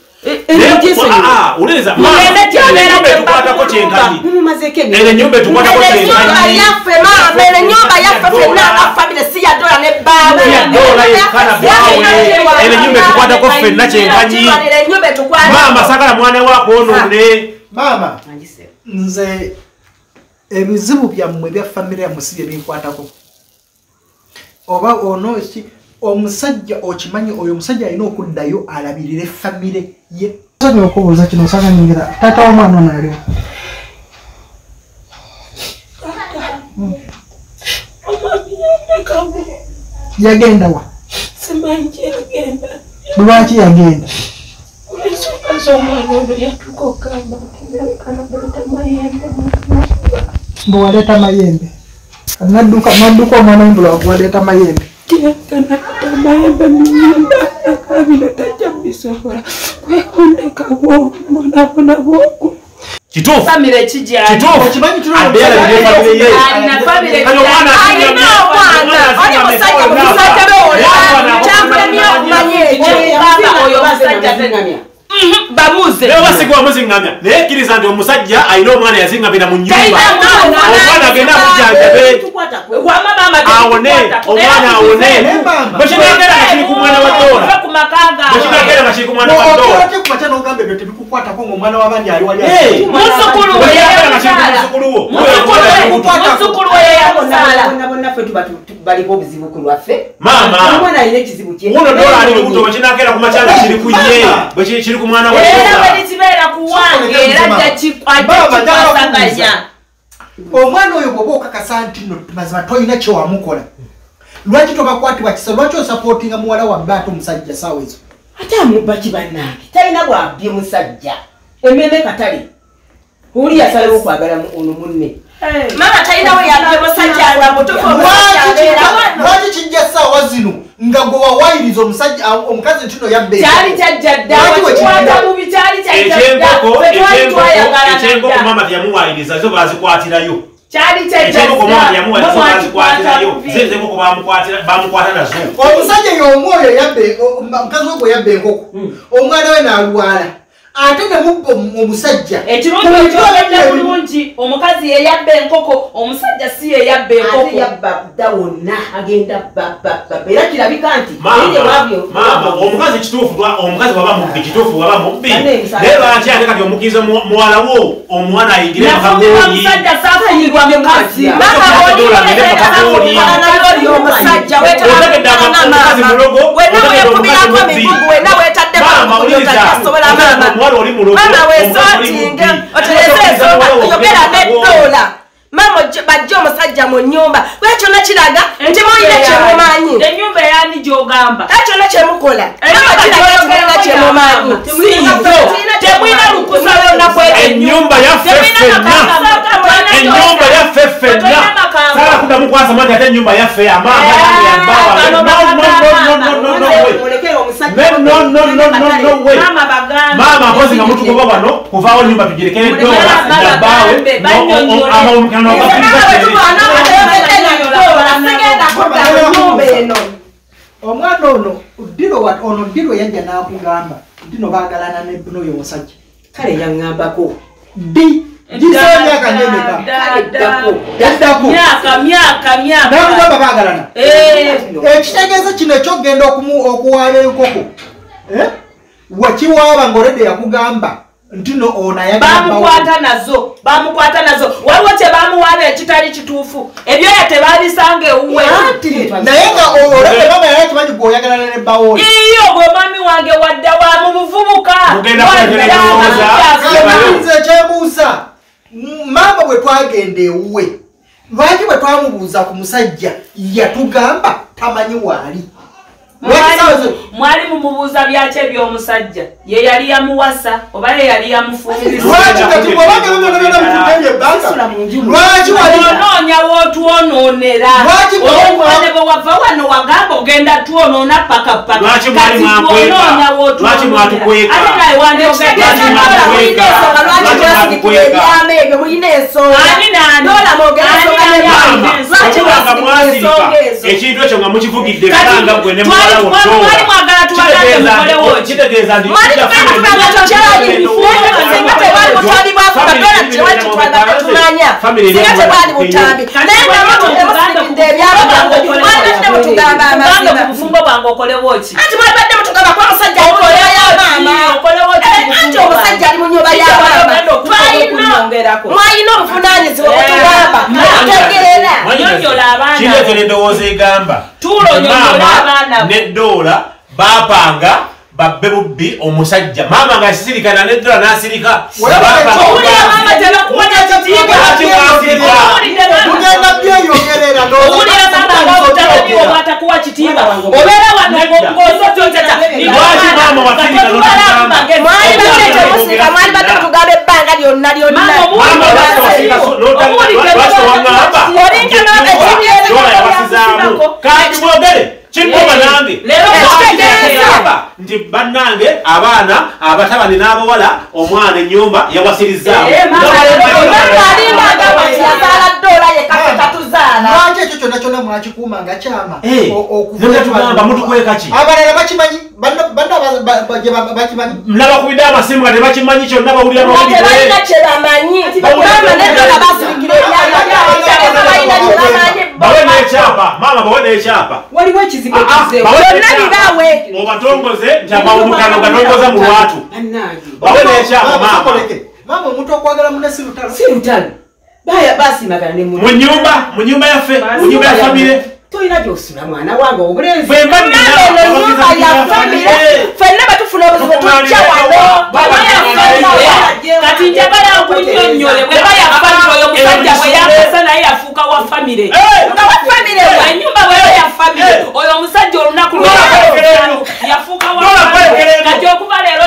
enyumba yaffe fenna afamire si ya dola ne bbaawe Ya dola yekka na bbaawe. Eno enyumba etukwatako ffenna kyenkanyi. maama sagala mwana wakwonoone maama nze ebizibu byammwe bya famire yammwe si bye binkwatako. Oba ono ki omusajja okimanyi oyo omusajja alina okuddayo alabirire famire ye. Osanya okubuuza kino osanga nyingira. Taata w'omwana ono aliwo yagenda wa? Lwaki yagenda? Mayembe mbu waleeta mayembe nadduka omwana wembula waleeta mayembe tyekanaleta mayembe mu nyumba akabino tajja bisobola kwekondekawo bonabona bwoku kituufu famire kijali kituufu Okimanyi tulina adde yalabire famire ye alina famire Kano omwana alina omwana oli musajja musajja bewola kyamulemye okumanya ekyo Baba, oyo musajja te- Mhm, babuuze oba sigwa muziŋŋamya naye kkiriza nti omusajja alina omwana yaziŋŋamira mu nyumba. Talina mwana. omwana agenda mama awone omwana awone. bwekinagera nga kiri ku mwana wa makaga bwekinagera nga kiri ku mwana wa musukulu we bwekinagera nga kiri ku yeyamusaala muzukulu wo musukulu we musukulu we yeyamusaala bonnaffe tuba baliko obuzibu ku lwaffe Maama. omwana alina ekizibu kye. Muno dola ali lubuto bwekinagera ku makya nga kiri ku ye bwe kiri kiri ku mwana wa era dola bwerikibeera ku wange era jakikwasaganya omwana oyo bwoba okakasa nti no mazima tolina kyewamukola lwaki tobakwatibwa kisa? Lwaki osapootinga muwala wabbe ate omusajja saawa ezo? Ate amubba kibannange talina bwabye musajja ememe katale. Oli yasalawo okwagala mu- ono munne. Mama talinawo yabye musajja nga mutufu lwaki kijja saawa zino nga gwe wawayiriza omusajja omukazi nti no yabbe kyali kyajja dda Lwaki we wakikwata kijja? mubi kyali kyajja dda. Ekyenkoko ffe twali ekyenkoko twayagala ekyenkoko nadda mama teyamuwayiriza zo bazikwatirayo kyali kyajja ekyenkoko mama teyamuwayiriza zo dda bazikwatirayo mubi. ze ezenkoko bamukwatira- bamukwata nazo. Omusajja yomu oyo mukazi we gwe yabbe enkoko. Omwana we n'alwala ate ne mubba omu- omusajja ekirungi ebiri. bulungi omukazi yeyabba enkoko omusajja si yeyabba enkoko. yabba dda wonna agenda babbabba era kirabika nti maama omukazi kituufu omukazi waba mubbi kituufu waba mubbi naye lwaki ate kati omukkiriza mu- muwala wo omwana ayingire nafumibwa makagooli musajja saafumibwa mukazi Mama, Mama, Mama, dola ngende makagooli oli omusajja Otegedde omukazi mulogo, wena otegedde wekubirako omukazi mubbi. emigugu wena wetaddeko Maama, emigugu wuliriza, tasobola omusajja mama omuwala oli mulogo, mama omukazi oli otereze Ate ensonga omukazi mama bajje omusajja mu nyumba kuba kyonna kiraga nti mulina kyemumanyi enyumba eyani gyogamba era kyonna kyemukola mama Enyumba kiraga kyemumanyi siizo temwina lukusa lwonna kwegyo ennyumba yaffe ffenna ennyumba yaffe ffenna sala kuddamu kwasa mati ate ennyumba yaffe mulekere omusajja mama mpozi nga mutugoba wano kuvaawo ennyumba tugirekere dola Mama nabbaawe bagambe, bannyonnyole. amawumukano omwana ono diro ono diro yajja n'akugamba dino baagalana ne- n'oyo omusajja kale yaŋŋambako di gisaba emyaka nemeka eddako yaddako myaka myaka myaka. N'akugamba baagalana Eh, ekitegeeza kino ekyogenda okuwaaba enkoko. Eh? wakiwaaba ngaolede yakugamba nti no ono ayagala bamukwata nazo bamukwata nazo. Waliwo kyebamuwaaba ekitali kituufu. Ebyoya tebabisanga ewuwe. Naye nga olede mama yali akimanyi gweoyagalana ne bawoli iyo gwe mwami wange wadda wa mu buvubuka nze ekyebuuza m- maama bwe twagenda ewuwe lwaki bwe twamubuuza ku musajja yatugamba tamanyi waali mwali mu tumubuuza byaki ebyomusajja ye yali yamuwasa oba ye yali yamufungisa lwaki kati bwobanga byonagana mukugenya ebbanga lwaki wali onoonya wootwonoonera Lwaki bwe- omwane bwe wava wano wagamba ogenda twonoona paka paka. Lwaki mwali Kati mwakweka? bw'onoonya wootwonoonera. Lwaki mwatukweka? ate naye ekintu ekyo nga mukivugidde gwe ne muwala nti- woki? kitegeeza nti Mwali tugamba tugamba tukyali singa tebali mutambi bwafuga dola tewali kitwagala tumanya singa tebali mutambi naye nga mutumusirikidde ebyama mwalibadde mutugamba Tugambe amazima ku bufumbo bwange okolewo ki anti mwalibadde mutugamba omusajja ku Eh, anti omusajja ali mu nyumba ya maama mwalina obuvunanyizibwa bwetugamba Eh, mutegeera kireetera endowooza egamba Maama ne doola baapanga babbe bubbi omusajja maama ngaasirikana ne doola n'asirika tugenda byeyogerera owulira maama ngaobutamanyiwo bwatakuwa kitiibwa obeera wano ng'ozototeta Lwaki maama wasirika n'otamusamba? mwali badde temusirika mwali badde mutugamba ebbanga lyonna lyonna Maama lwaki wasirika so- n'ota- lwaki towaŋŋamba? Olinga n'obe ekibyere Doola yawasizaamu kati mwogere kinkoma nange Leero kitegeeza. nti bannange abaana abatabani n'abawala omwana ennyumba yawasirizaamu Eh, ekyo kyonna kyonna mwakikuuma nga kyama? Mutukweka ki? abalala bakimanyi banna- banna ba- ba- ba- gye ba- bakimanyi nabakubidde amasimu nga tebakimanyi kyonna bawulira nga tebalina mawulire kye bamanyi maama ne ddoola basirikira ebyama byabwe tebalina kye bamanyi bawe n'ekyapa maama bawe n'ekyapa waliwo ekizibu Ah, ah, ekizeewo bawe byonna n'ekyapa. bibawe obatongoze nti amawumukano gatongoza mu lwatu bannange bawe n'ekyapa Maama, maama tukoleke. maama omuntu okwagala munne si lutalo si lutalo baya basimagana ne mu nyumba mu nyumba yaffe mu nyumba ya famire tolina gyosula mwana wange obulenzi. Bwe mba nina Namba eno abagizi nyumba ya ba famire famire. ffenna batufuna obuzibu tujja wano. kati njagala nkunnyonnyole bwe bayafamire oyo musajja bwe yakasa naye yafuuka wa famire Eh, nga wa famire we. enyumba bweyo ya famire Eh. oyo omusajja olunaku yafuuka wa Lola famire kwerekerero. kati okuva leero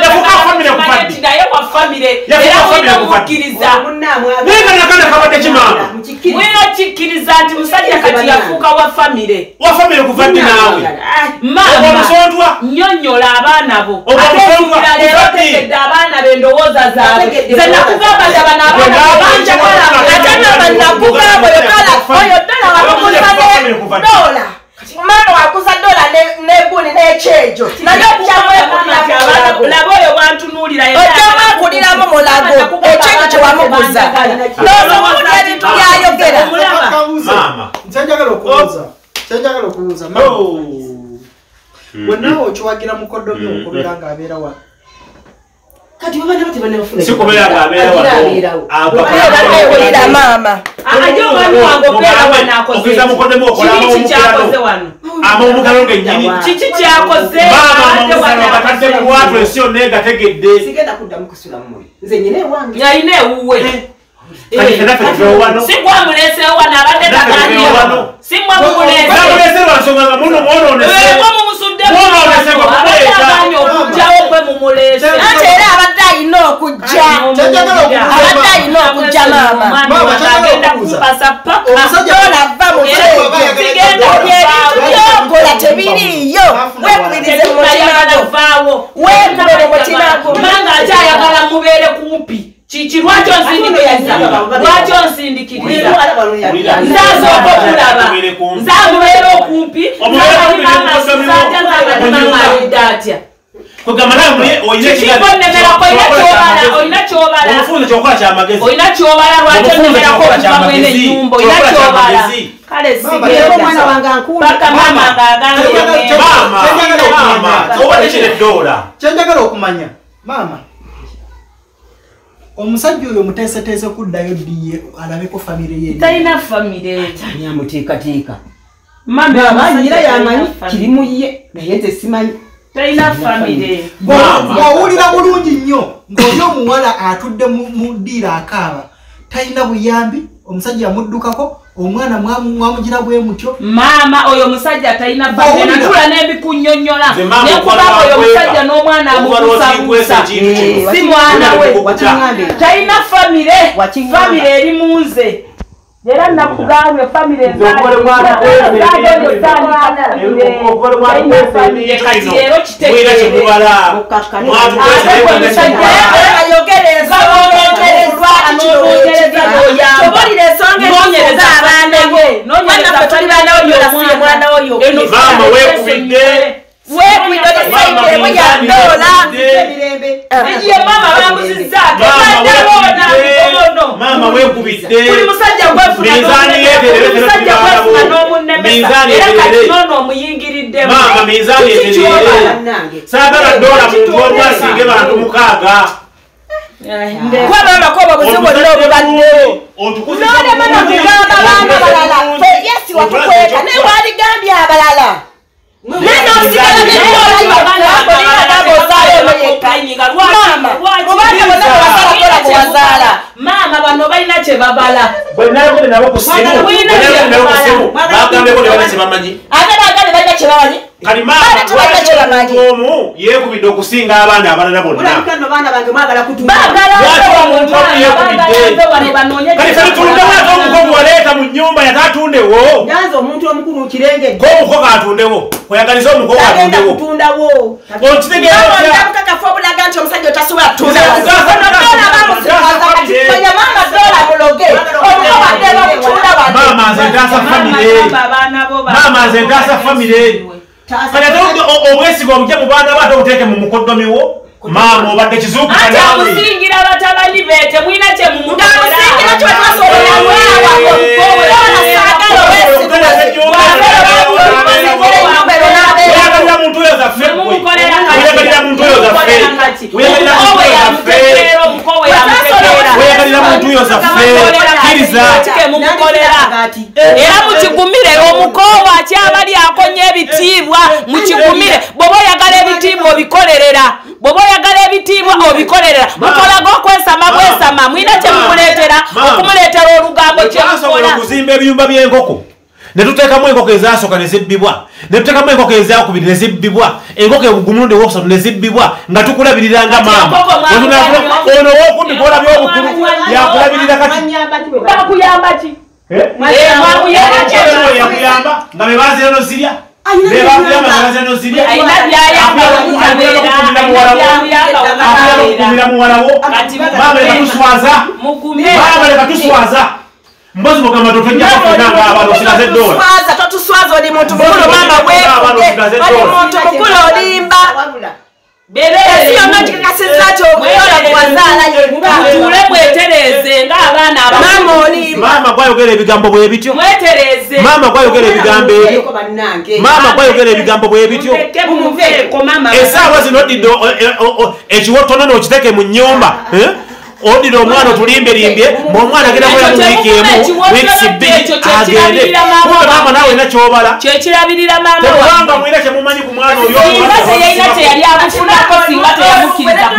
nti naye wa famire era mulina kufadde. mukkiriza. Mulina kikkiriza nti musajja kati yafuuka wa famire wa famire kuvadde naawe maama omusondwa nnyonnyola abaana bo Oba ate musondwa, ekirala leero tegedde abaana bendowooza zaabwe Ategedde ze nakugamba nti abana abaana Bwe banja naaba kala ate mama nakugamba oyo kala oyo dola wamuguza ne dola mama waguza dola ne- nebuni n'ekyejo naye okyamwekuliramu laba oyo bwantunuulira okyamwekuliramu mulago ekyejo kyewamuguza n'omuwulira ebintu byayogera Maama. kyenjagala okubuuza kyenjagala okubuuza Oh. bwenawe okiwagira mukoddomi okubeera ng'abeera wa? Kati babaana bo tebanafuna si kubeera ng'abeera abeerawo ewulira maama ate omwami wange obeera wanaakoze okugeza mukodemu okola kiki kikyakoze amawumukano wano? Amawumukano gennyini kiki kyakoze? Maama ate amawumukano agatadde mu lwatu ensi yonna egategedde. Sigenda kuddamu kusula mumuli nze nyina ewange. Yalina ewuwe kati fenaffe tuvewo wano. abadde taganyewo wano. si mwe mumuleese namulese lwansonga nga muno mwononese mwe mumusudde Mwonoonese gwe abadde aganye ate era abadde alina okujja abadde alina okujja maama Maama, kyagala agenda okubuuza. kumpasa paka Omusajja- dola ava mu Era kyejo sigenda ebintu byokola tebiriiyo weekubirize mu mutima gwo vaawo Weekube mu mutima gwo. kubanga akyayagala mubeere kumpi. Kiki lwaki onsindikiriza lwaki onsindikiriza nzasooka okulaba nzamubeera okumpi nzamalimaamasajanzamalimamalidde atya oyina kikikonemerako olina kyobala? olina kyobala? Lwaki kyokola okuva mwene ennyumba? Olina kyobala? kale Mama, era omwana sigenda wange ankunda paka mama. ng'agambye Kyagala- mwene. maama maama oba tekire ddoola kyenjagala okumanya? Maama omusajja oyo muteeseteese kuddayo ddiye alabeko famire ye talina famire. Yamuteekateeka mama nyira yamanyi kirimu ye naye nze simanyi talina famire Maama. bw'owulira bulungi nnyo ng'oli omuwala atudde mu mu ddiiro akaaba. Talina buyambi omusajja yamuddukako omwana mwamu- mwamugira bwe mutyo. Maama oyo omusajja talina banatula n'ebikunyonyola nekubanga oyo omusajja n'omwana kino. si mwana we. Talina famire famire eri mu nze era nakugambye famire Okubala mwana kwese okubala mwana kwese ebintu kati bino leero mwina kitegeere kyemubala Mukakkane. mwatukwesa Ate gwe musajja ayogereza tobolira ensonga Noonyereza abaana bo Noonyereza Mwana ffe tuli baana wo yola si mwana wo Eno yokka Maama weekubidde. Maama buli musajja gwefuna kati noono omuyingiriddemu saagala bantu mukaaga obubaddewo nolema baana balala? yesi watukweka. Naye waligambye abalala naye nosigala neolaibagambo ozaayo yekka maama kubanga bonna bwebasala kola bwewazaala maama bano balina kye babala. Bwenayogere nabo ku simu Mwana wina bwenayogere nabo ku simu Mwana bagambeko ne bana kyebamanyi ate bagambe balina kyebamanyi kati Bana tubalina kyebamanyi omu yeekubidde okusinga abaana abalala bonna. Mulabika nno baana bange mwagala kutuuka baagala Lwaki omuntu omu yeekubidde? wano banoonye kati fe tutundemu ate omukozi waleeta mu nnyumba yate atundewo k'omukozi atundewo oyagaliza omukozi agenda atundewo kutundawo. Okitegeera obulaga nti omusajja otasobola Nze dola muloge nze ntaasa famire maama nze ntaasa famire kati obwesiga obujja mu baana baate obuteeke mu mukoddomi wo maama obadde akusingira batabani be temulina kye ngamusingira kyo twasobola weawako dola saagala owesibuwe weyagalira muntu oyo zaffe gwe. weyagalira muntu oyo zaffe weyagalira muntu oyo zaffe weyagalira muntu oyo zaffe kkiriza era mukigumire omukoowa akyabali akonya ebitiibwa mukigumire. Bw'oba oyagala ebitiibwa obikolerera. Bw'oba oyagala ebitiibwa obikolerera. Mukolaga okwesama bwesama mwina kye mumuleetera okumuleetera olugambo kyemukola okuzimba ebiyumba by'enkoko ne tuteekamu enkoko ezasooka ne zibbibwa ne tuteekamu enkoko ezakubiri ne zibbibwa enkoko ebugumulundi owokusatu ne zibbibwa nga tukulabirira nga maama. ono owokundi gwolabya obukulu yakulabirira kati bakuyamba ki Eh? Ono yakuyamba nga bebazira nozirya bebakuyamba nga bazira nozirya ayina byayamba Akuyamba okukumira muwala wo Kati maama leka tuswaza mugumire maama leka tuswaza mbozi mugamba totojja kufuna ng'abantu osigaze edoola Tuswaza, totuswaza oli muntu mukulu maama weekuge oli muntu mukulu olimba ensi yonna gikakasiza nti okuyola bwewazaala yekka mutuule mwetereeze ng'abaana maama olimba maama gwayogera ebigambo bwe bityo. Mwetereeze maama gwayogera ebigambo ebyo. maama gwayogera ebigambo bwe bityo. esaawa zino e- o- ekiwotono n'okiteeke mu nnyumba eh? oddira omwana otulimbelimbye ngaomwana agenda kola mu wiiki emu wiikisi bbiri agende kumbe maama naawe ina kyobala kyekirabirira maama tekubanga wange mwina kyemumanyi ku mwana oyo singa teyalina kyeyali amufunako singa teyamukkiriza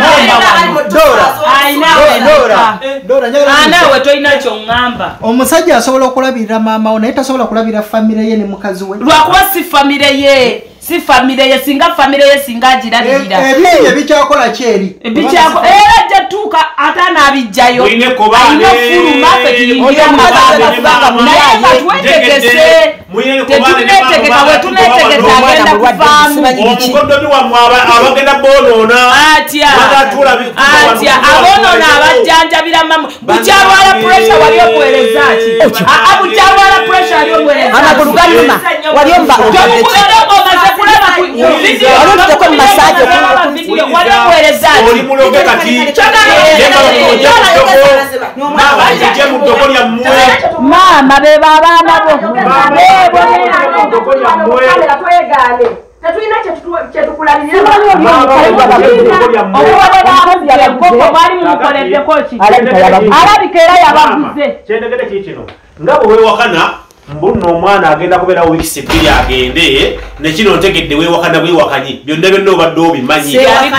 anaawe tolina kyoŋŋamba omusajja asobola okulabirira maama we naye tasobola kulabirira famire ye ne mukazi we lwakuba si famire ye si famire ye singa famire ye singa agirabirira ebiri ebikyakola kyeri? Bikyako era ajja tuuka ate anaabijjayo Oyina ekkobaane. alina fuluma fe ekkobaane ne naye nga twetegese. Tetuneetegeka maama. bwe tuneetegeka Omwana agenda kuvaamu. Omukoddomi wammwe aba- abagenda boonoona. Atya. Bagatuula bi- atya. abantu aboonoona bakuweeyo. abajjanjabira mamu. Bukyalwala puresha wali omuweereza ki? Bukyalwala puresha wali omuweereza otuteko mu ddoko. Maama beba abaana bo ki alabika era yabaguze nga bwe weewakana mbuno omwana agenda kubeerawo wiikisi bbiri agende nekino ntegedde weewakana bwewakanyi byonna byonna obadde obimanyi.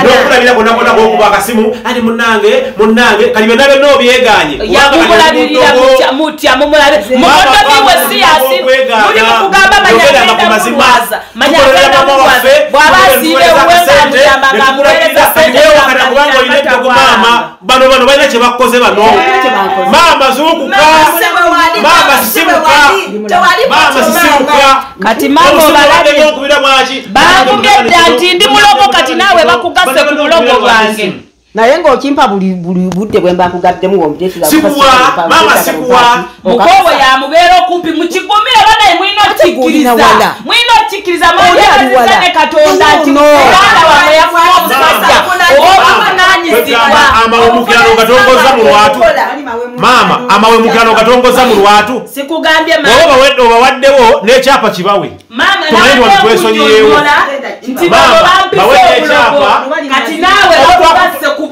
N'okulabira bonna gwokuba akasimu ati munange munange kati byonna byonna obyeganye. Mukugamba kubanga olina eddogo maama bano bano balina kye bakoze bano maama zuukuka maama sisimuka maama sisimuka kati maama obalabye okubira bwaki baagumye dda nti ndi mulogo kati naawe bakugase ku bulogo bwange naye ng'okimpa buli buli budde bwe mba nkugaddemu womutesira Sikuwa, mama, sikuwa. mukowe yamubeera okumpi mukigumire banaye mwina okikkiriza. mwina okikkiriza mweyazizane katonda nti mwana wamwe yafuwa omusajja obuvunanyizibwa amawemukirano gatongoza mu lwatu. Maama amawemukirano gatongoza mu lwatu. Sikugambye obawaddewo n'ekyapa kibawe. Mama Tumanyi okunyonyola nti Mama, bano bampise bawe obulogo. ekyapa. kati naawe bakugasse ku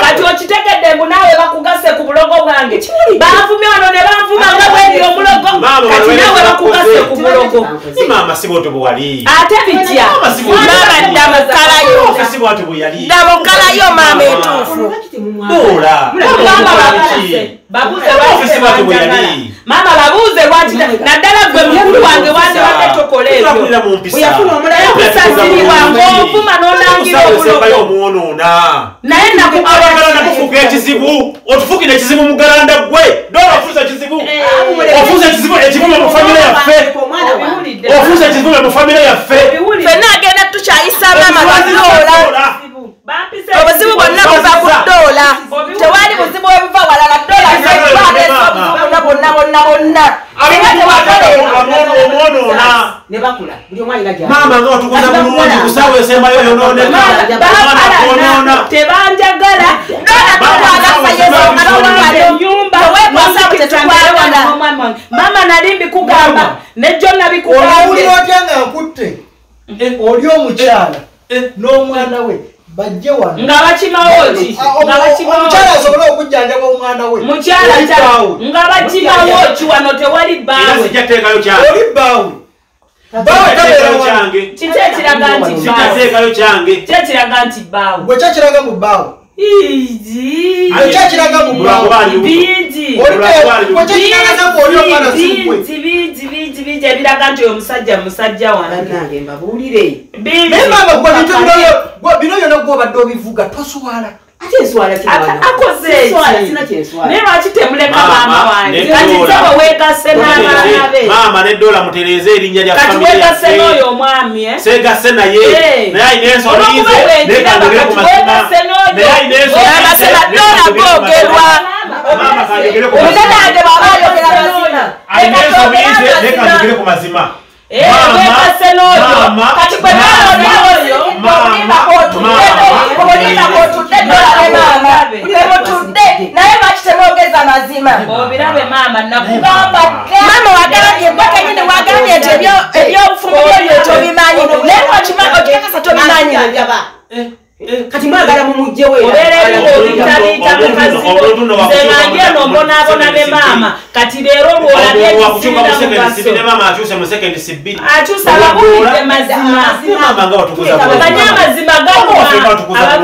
kati okitegedde mbu naawe bakugase ku bulogo bwange. Banvumye wano ne banvuma nga bwendi omulogo. Maama, kati naawe bakugase ku bulogo. Ate bitya. Maama si bwe maama wali. Maama babuuze lwaki naddala gwe mukulu wange wandibadde tokola ebyo Tulakulira mu mpisa. kusasiribwa ng'ovuma n'onangira Tukusembayo obulogo. omwonoona naye nakufuuka ekizibu. Otufukire ekizibu mugalanda gwe doola ofuusa ekizibu. Ofuusa ekizibu ekibume mu famire yaffe ofuusa ekizibu mu famire yaffe fenna agenda tukyayisa maama lwadoola obuzibu bwonna buva ku ddoola tewali buzibu obuva walala ddoola buli omwana ina gyali. maama nga watukuza bulungi kusaawa esembayo yonooneka omwana kwonoona tebanjagala. mama nali mbikugamba. Nejjo nabikugambye olawulira otya nga nkutte oli omukyala n'omwana we bajje wano. Nga bakimawo ki nga bakimawo omukyala asobole okujjanjaba omwana we. Mukyala Oli ta- bbaawe. nga bakimawo ki wano? Tewali kyange. Oli kyange. kiki ekiraga nti bbaawe gwe kyakiraga mu bbaawe Iji. Gwe kyakiraga mu bbaawe bingi Oli te- gwe kyakiraga nagwe oli omwana si gwe bingi bingi bingi bingi ebiraga nti oyo musajja musajja wange. Bannange mbabuulire. Bingi naye maama gwe bintu bino- gwe bino byonna gwobadde obivuga toswala ate enswala ki Aka- mwana? akoze Enswala, eki sina kyenswala naye lwaki temuleka Maama, wange? kati bwe weegase n'abaana be. Maama ne dola mutereeze erinnya lya kati famire weegase n'oyo omwami eh? seegasse naye. Eh. naye alina ensolize Olwokuba bwe nekagere ku nkiraba mazima kati weegase n'oyo. naye alina Weegase na Doola boogerwa. maama kagere ku omuze mazima. Nange bwaba ayogera mazima alina ensolize nekagere ku mazima. Eh, weegase n'oyo. kati gwe maama, naalo n'oyo emutudde naye lwaki temwogeza mazima maama wagambye gwe kenyini wagambye nti ebyo- ebyobufumu byebyo tobimanyi naye okikakasa tobimanyi kati mwagala mumugjewe obeera ebiro bitabiyita mukazibu nze nange eno mbonaabona ne maama kati leero lwolabye wakukyuka mu ekisinda sekendi sibiri ne mugaso maama akyuse mu sekendi sibiri akyusa abagulidde mazima maama nga watukuza bulungi. banye amazima abagulidde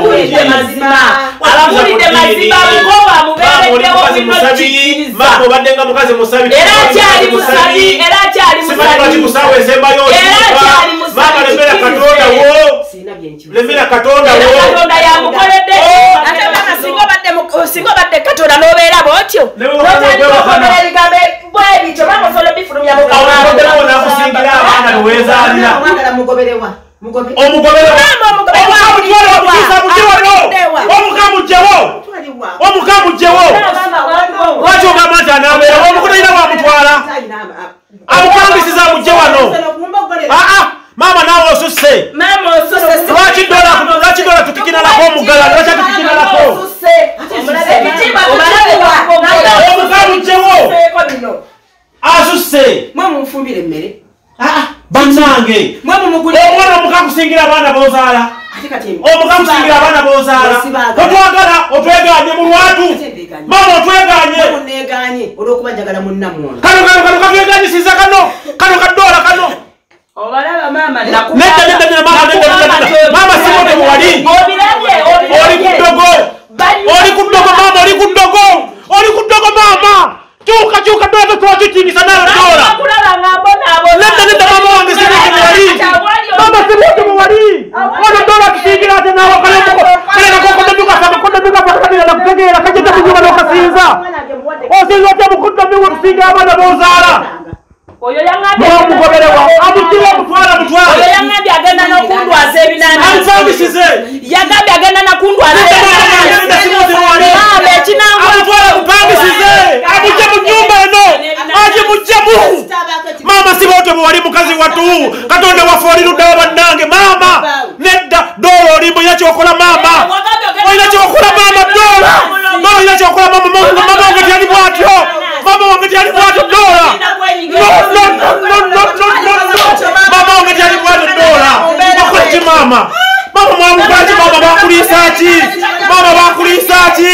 bulungi. mazima abagulidde mazima mukowa mubeereddewo obadde nga mukazi musabi era akyali musabi era akyali musabi Era akyali musabi, sirina byenkibuza lemera katonda yamukoledde. Ate maama singa obadde mu- singa obadde katonda n'obeera bwotyo Ne bwe wabadde notandika okwewakana. okwogera ebigambo bwebityo maama osobola bifulumya mu kamwa. awogerawo nakusingira abaana lwezaalira mwagala mugoberewa waliwo. lwaki ogamba nti anabeera? Omukutalina wamutwala amupangisiza mugje wano aa maama naawe osusse lwaki dola tukikinalako omugala lwaki tukikinalako Ebitimba Obalabe tukiwa. bakwogera. omukamugjewo bino. asusse mwe mumufumbira emmere bannange omwana omukakusingira abaana bozaala. Ate kati omukakusingira abaana bozaala. Otwagala otweganye mu lwatu. Maama otweganye. Kano kano kano katweganyisiza kano. Kano kadoola kano obalaba maama nedda nedda nedda maama nedda nedda nedda maama sibote mwali oli ku ddogo oli ku ddogo maama oli ku ddogo oli ku ddogo maama kyuka kyuka doola twakitingisa nawe doola nedda nedda maama wange sibote mwali maama sibote mwali ono doola tusingira ate nawe kalekakokododukasakododukasakutegeera kajeta kunyuma nokasinza. Osinza otya mukudomiwe tusinga abaana bozaala oyo yaŋambye mwamugoberewa amutira mutwala oyo mutwale yaŋambye agenda n'okundwaza ebinanasi amupangisize yagambye agenda nakundwaza maama ekinangwa amutwala mupangisize amugye mu nyumba eno agimugjemu maama sibote bwewali mukazi watu katonda waffe oli luddawo bannange maama nedda doola olimba olina kyokola maama olina kyokola maama doola olina kyokola maama wange tyali bwatyo mama wange tyali bwatyo doola mama wange tyali bwatyo doola bakola ki maama mama mwamugaki mama bakuliisa ki mama bakuliisa ki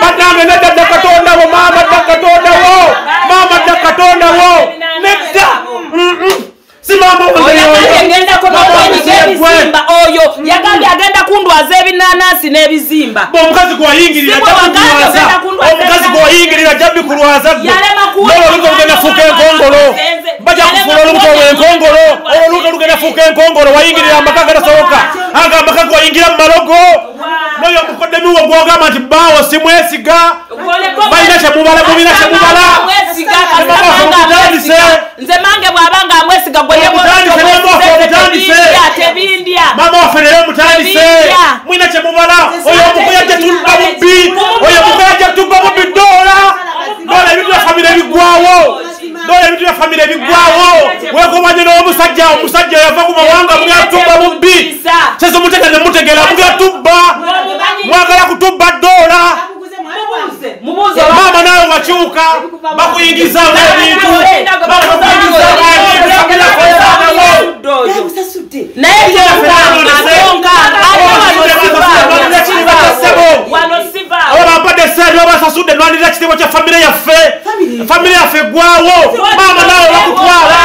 bannange nedda dda katondawo maama dda katondawo maama dda katondawo nedda Maama wange yagambye oyo agenda kundwaza ebinanasi n'ebizimba. Omukazi gwayingirira Si bwe wagambye jabikulwaza ogenda kundwaza omukazi ebinanasi. gwayingirira jabikulwaza gwe Yalema kuwulira nololuga lugenda fuuka enkongolo. bajja kufuula olubuto lwenkongolo olwo lugenda fuuka enkongolo. Wayingirira amaka gatasoboka anga amaka gwayingira mu malogo. Noyo omukodemi wo gwogamba nti baawo simwesiga balina kyemubala mubina kyemubala. Nze mange bwaba nga amwesiga gwe mama waffe leero mutandise. Mwina kyemubala oyo omukoya gyetulba bubbi oyo omukoya gyetubba bubbi doola doola ebintu bya famire bigwawo. Doola ebintu bya famire bigwawo. Wekomanye n'omusajja omusajja yava ku mawanga mulyatubba bubbi sese mutegera nemutegera mulyatubba mwagala kutubba doola maama nawe wakyuka bakuyingizamu ebintu abo bampadde esente babasasudde nwanirira ekitiibwa kya famire yaffe famire yaffe egwawo maama nawe bakutwala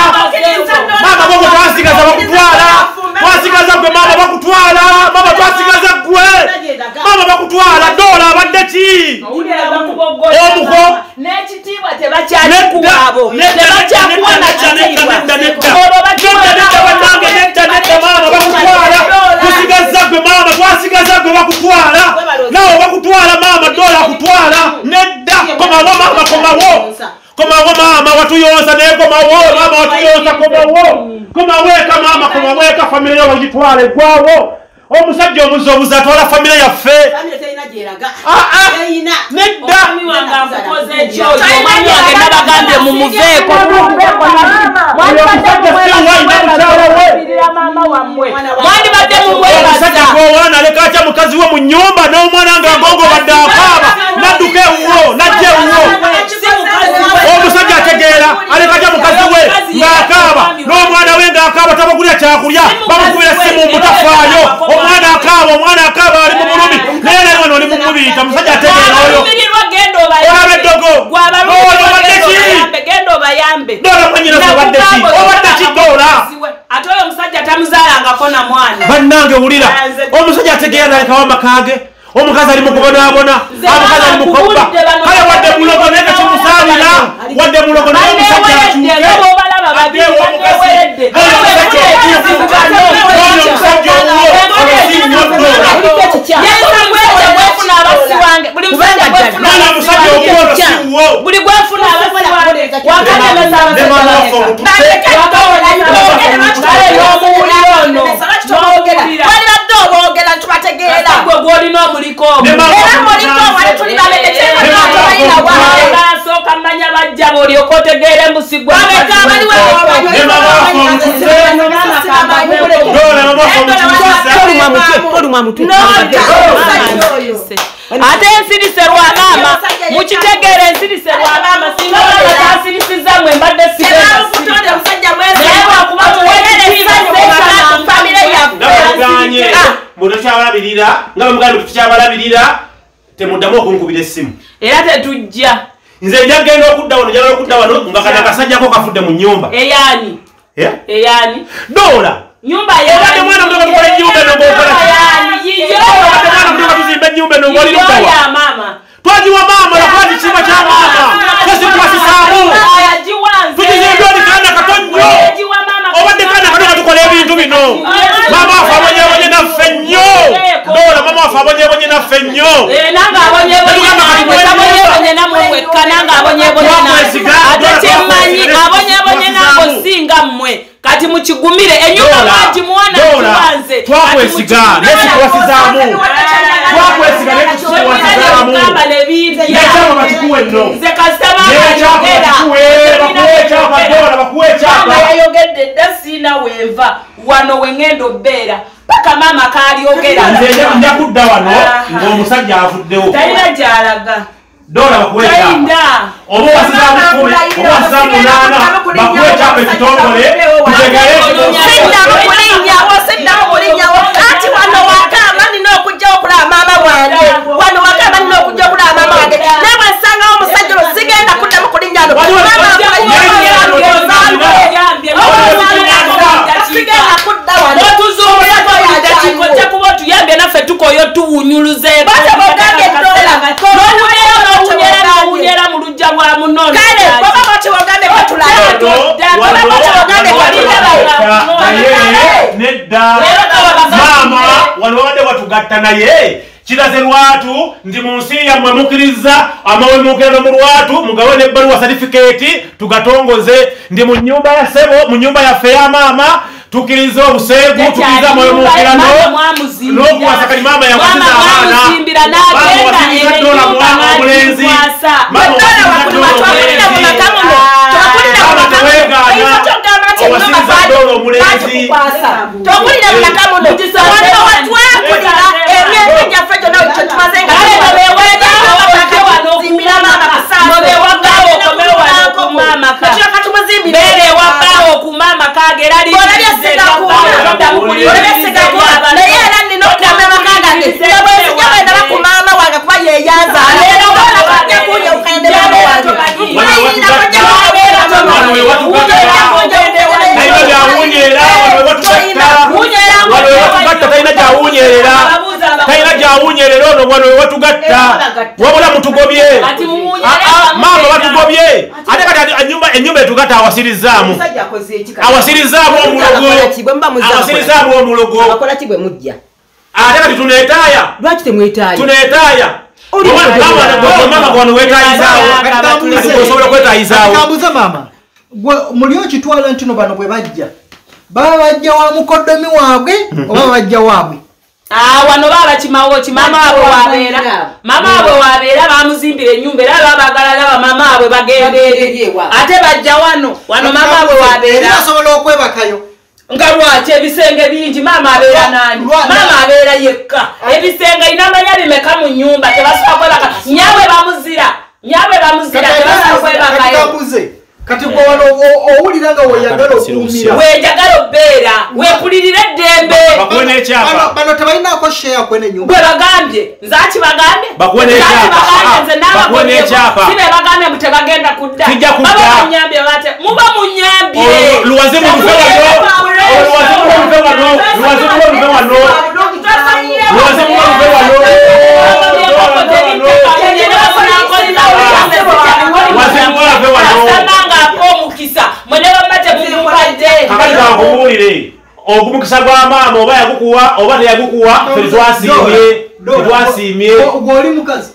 maama bogo twasigaza bakutwala twasigaza gwe maama bakutwala maama twasigaza gwe. maama bakutwala doola abadde ki Omuko. n'ekitiibwa tebakyakuwa. Nedda, nedda, nakitiibwa. nedda, nedda. olwo Nedda, nedda, bannange, nedda, nedda, maama bakutwala tusigaza gwe maama twasigaza gwe bakutwala nawe bakutwala maama doola akutwala nedda komawo maama komawo komawo maama watuyonsa naye komawo maama watuyonsa komawo komaweka maama komaweka famire yo bagitwala egwawo omusajja omuzi obuzi atwala famire yaffe. Ah, ah. nedda. Omwami wange amukoze ekyoyo omwami wange nabagambye mumuveeko mwandibadde mumwebaza omusajja aleka atya mukazi we mu nyumba n'omwana nga agongo badde akaaba nadduka ewuwo najja ewuwo. Omusajja ategeera aleka atya mukazi we ng'akaaba? N'omwana we ng'akaaba tabagulya kyakulya? Bamukubira simu mutafaayo omwana akaaba omwana akaaba ali mu bulumi. Naye naye wano oli mumubiita musajja ategeera oyo. olaba eddogo. Obadde ki doola mwanyinaze obadde ki? obadde ki doola? ate oyo omusajja tamuzaalangako na mwana. Bannange wulira. Omusajja ategeera nalekawo amakage omukazi ali mukubonaabona omukazi ali mukobba kale wadde mulogo naye tekimusaabira wadde mulogo naye omusajja akyuke omusajja omusajja owuwo buli gwefuna abasiwange oboogera tubategeera gwe gwolina omuliko era muliko wali tuli basooka mmanya bajja boolyoka otegeera embusigwa ne mama waffe omutuse doola mama waffe omutuse tolumwa mutwe ate ensirise lwa maama mukitegeera ensirise lwa maama singa maama tasirisiza mwe mbadde nabaganye bwe tukyabalabirira nga bamugambye tetukyabalabirira temuddamu okunkubira essimu. Era tetujja. Nze nja kgenda okudda wano njagala okudda wano nga kana kasajjako kafudde mu nyumba eyani Eh? eyani doola! Nyumba obadde mwana mutoka tukola ennyumba eno ng'okola obadde mwana mutoka tuzimba ennyumba eno mama. Twagiwa maama lwakwati kiba kya maama. Tosikwasisaamu tukizimba oli kaana kato nnyo. Obadde tukola ebintu bino. Maama waffe abonyebonye naffe nnyo. Doola maama waffe abonyebonye naffe nnyo. Nanga abonyebonye twasizaamu. singa mmwe. Kati mukigumire enyumba Dora, mwagimuwana Dora, kibanze twakwesiga nekikwasizaamu twakwesiga nekikwasizaamu nekyama bakikuwe nno nze kasitama yayogedde dda siina wenva wano wengenda obbeera paka maama kalyogera nze nja- nja kudda wano ng'omusajja avuddewo talina gyalaga doola bakuwe ekyapa talinda oba owasizaamu munaana bakuwe ekyapa ekitongole kulinnyawo ati wano wakamba nina okujjawo okulaba maama wange wano wakamba nina okujja okulaba maama wange naye bwensangawo omusajja olwo sigenda kuddamu kulinnyano sigenda kudda wano otuzumulaojja kuba otuyambye naffe tukoyo tuwunyuluze. Bata bogambye dola. nowunyera mu lujja lwa munono kale baba naye nedda. Maama wano wabadde watugatta naye kiraze lwatu nti mu nsi yammwe mukkiriza amawemukirano mu lwatu mugawe nebbaluwa satifikeeti tugatongoze ndi mu nyumba ya sebo mu nyumba yaffe ya maama tukkiriza obuseegu tukkiriza amawemukirano n'okuwasa kali maama yawasiza abaana dola mwana omulenzi wasiza dola omulenzi maama maama berewabawo ku maama kagera naye era nina okugamba amaka gange nabwezija bwenda bakumaama wange kuba yeyanzaala ojja kunyawukande maama wange talina gyawunyerera wano wewatugatta talina gyawunyerera talina gyawunyerera ono wano wewatugatta wabula mutugobye. Maama batugobye ate kati enyumba- enyumba etugatta awasirizaamu awasirizaamu omulogo. awasirizaamu omulogo. Ate kati tuneetaaya. Tuneetaaya. Mama gwano wetayizaawo osobola gwe muli okitwala ntino bano bwe bajja. Baba bajja wa mukoddomi waabwe oba bajja waabwe wano babakimawo ki mama abwe wabeera. mama abwe wabeera bamuzimbira enyumba era babagala laba mama abwe bagenda eri ate bajja wano wano mama abwe wabeera. Okwebakayo. Nga lwaki? Ebisenge bingi. Maama abeera nani? maama abeera yekka. Ebisenge inamanya bimeka mu nyumba tebasobola kwebaka. Nyabwe bamuzira. Nyabwe bamuzira tebasobola kwebakayo kati gwe wano o- owulira nga weyagala okuwumira wenjagala obbeera wepulirire eddembe. Bakuwe n'ekyapa. Bano- bano tebalinako sheya kwene nyumba bwe bagambye nzaki bagambye? Bakuwe n'ekyapa. Nzaki bagambye nze Bakuwe n'ekyapa. si be bagambye mbu tebagenda kudda. Tujja kudda. baba munyambye bate muba munyambye asamanga omukisa. Mwene bamate mumupadde kakati kankubuulire ogumukisa gwa maama oba yagukuwa oba teyagukuwa ffe tetwasiimye tetwasiimye gweoli mukazi?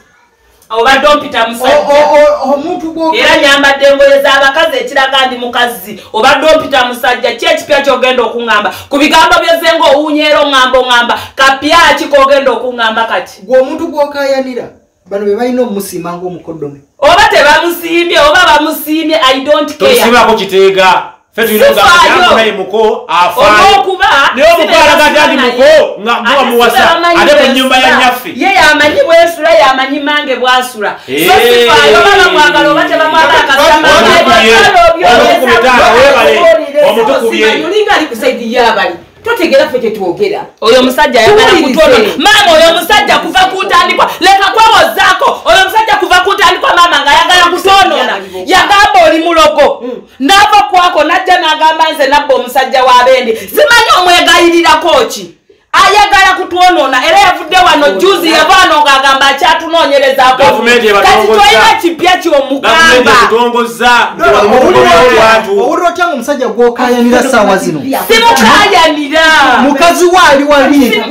Obadde ompita O- musajja. O- o- omuntu gwo- era nyambadde engoye z'abakazi ekiraga ndi mukazi. Obadde ompita musajja ki ekipya kyogenda okuŋŋamba? Ku bigambo byoze ngaowuunya era oŋŋamba oŋŋamba kapya ki kogenda okuŋŋamba kati? Gwe omuntu gwokayanira bano be balina omusiima ngaomukoddomi oba tebamusiimye oba bamusiimye i don't care. Totusiibako kiteega. Ffe tulina Sifaayo. ogamba naye muko afaayo. Olwokuba naye omukaalaga ati andi muko nga muba muwasa ate mu nyumba ya nyaffe ye yamanyi bwesula yamanyi mange bwasula. So Eh. oba tebamwagala Omutukubye, olinga ali yabali totegera ffe kyetwogera oyo omusajja ayagala kutono maama oyo omusajja kuva kutandikwa leka kwewozaako oyo omusajja kuva kutandikwa maama ngaayagala kutonona yagamba oli mulogo. Naava kwako najja n'agamba nze nabba omusajja w'abendi simanyi omwegayirirako ki ayagala kutwonoona era yavudde wano juzi yavaano ng'agamba akyatunoonyerezaako Gavumenti kati ebatongozza. tolina kipya gavumenti ky'omugamba ekutongozza nti wano mutukolera olwatu owulira otya? nga omusajja gwokayanira saawa zino? Simukayanira mukazi we ali wali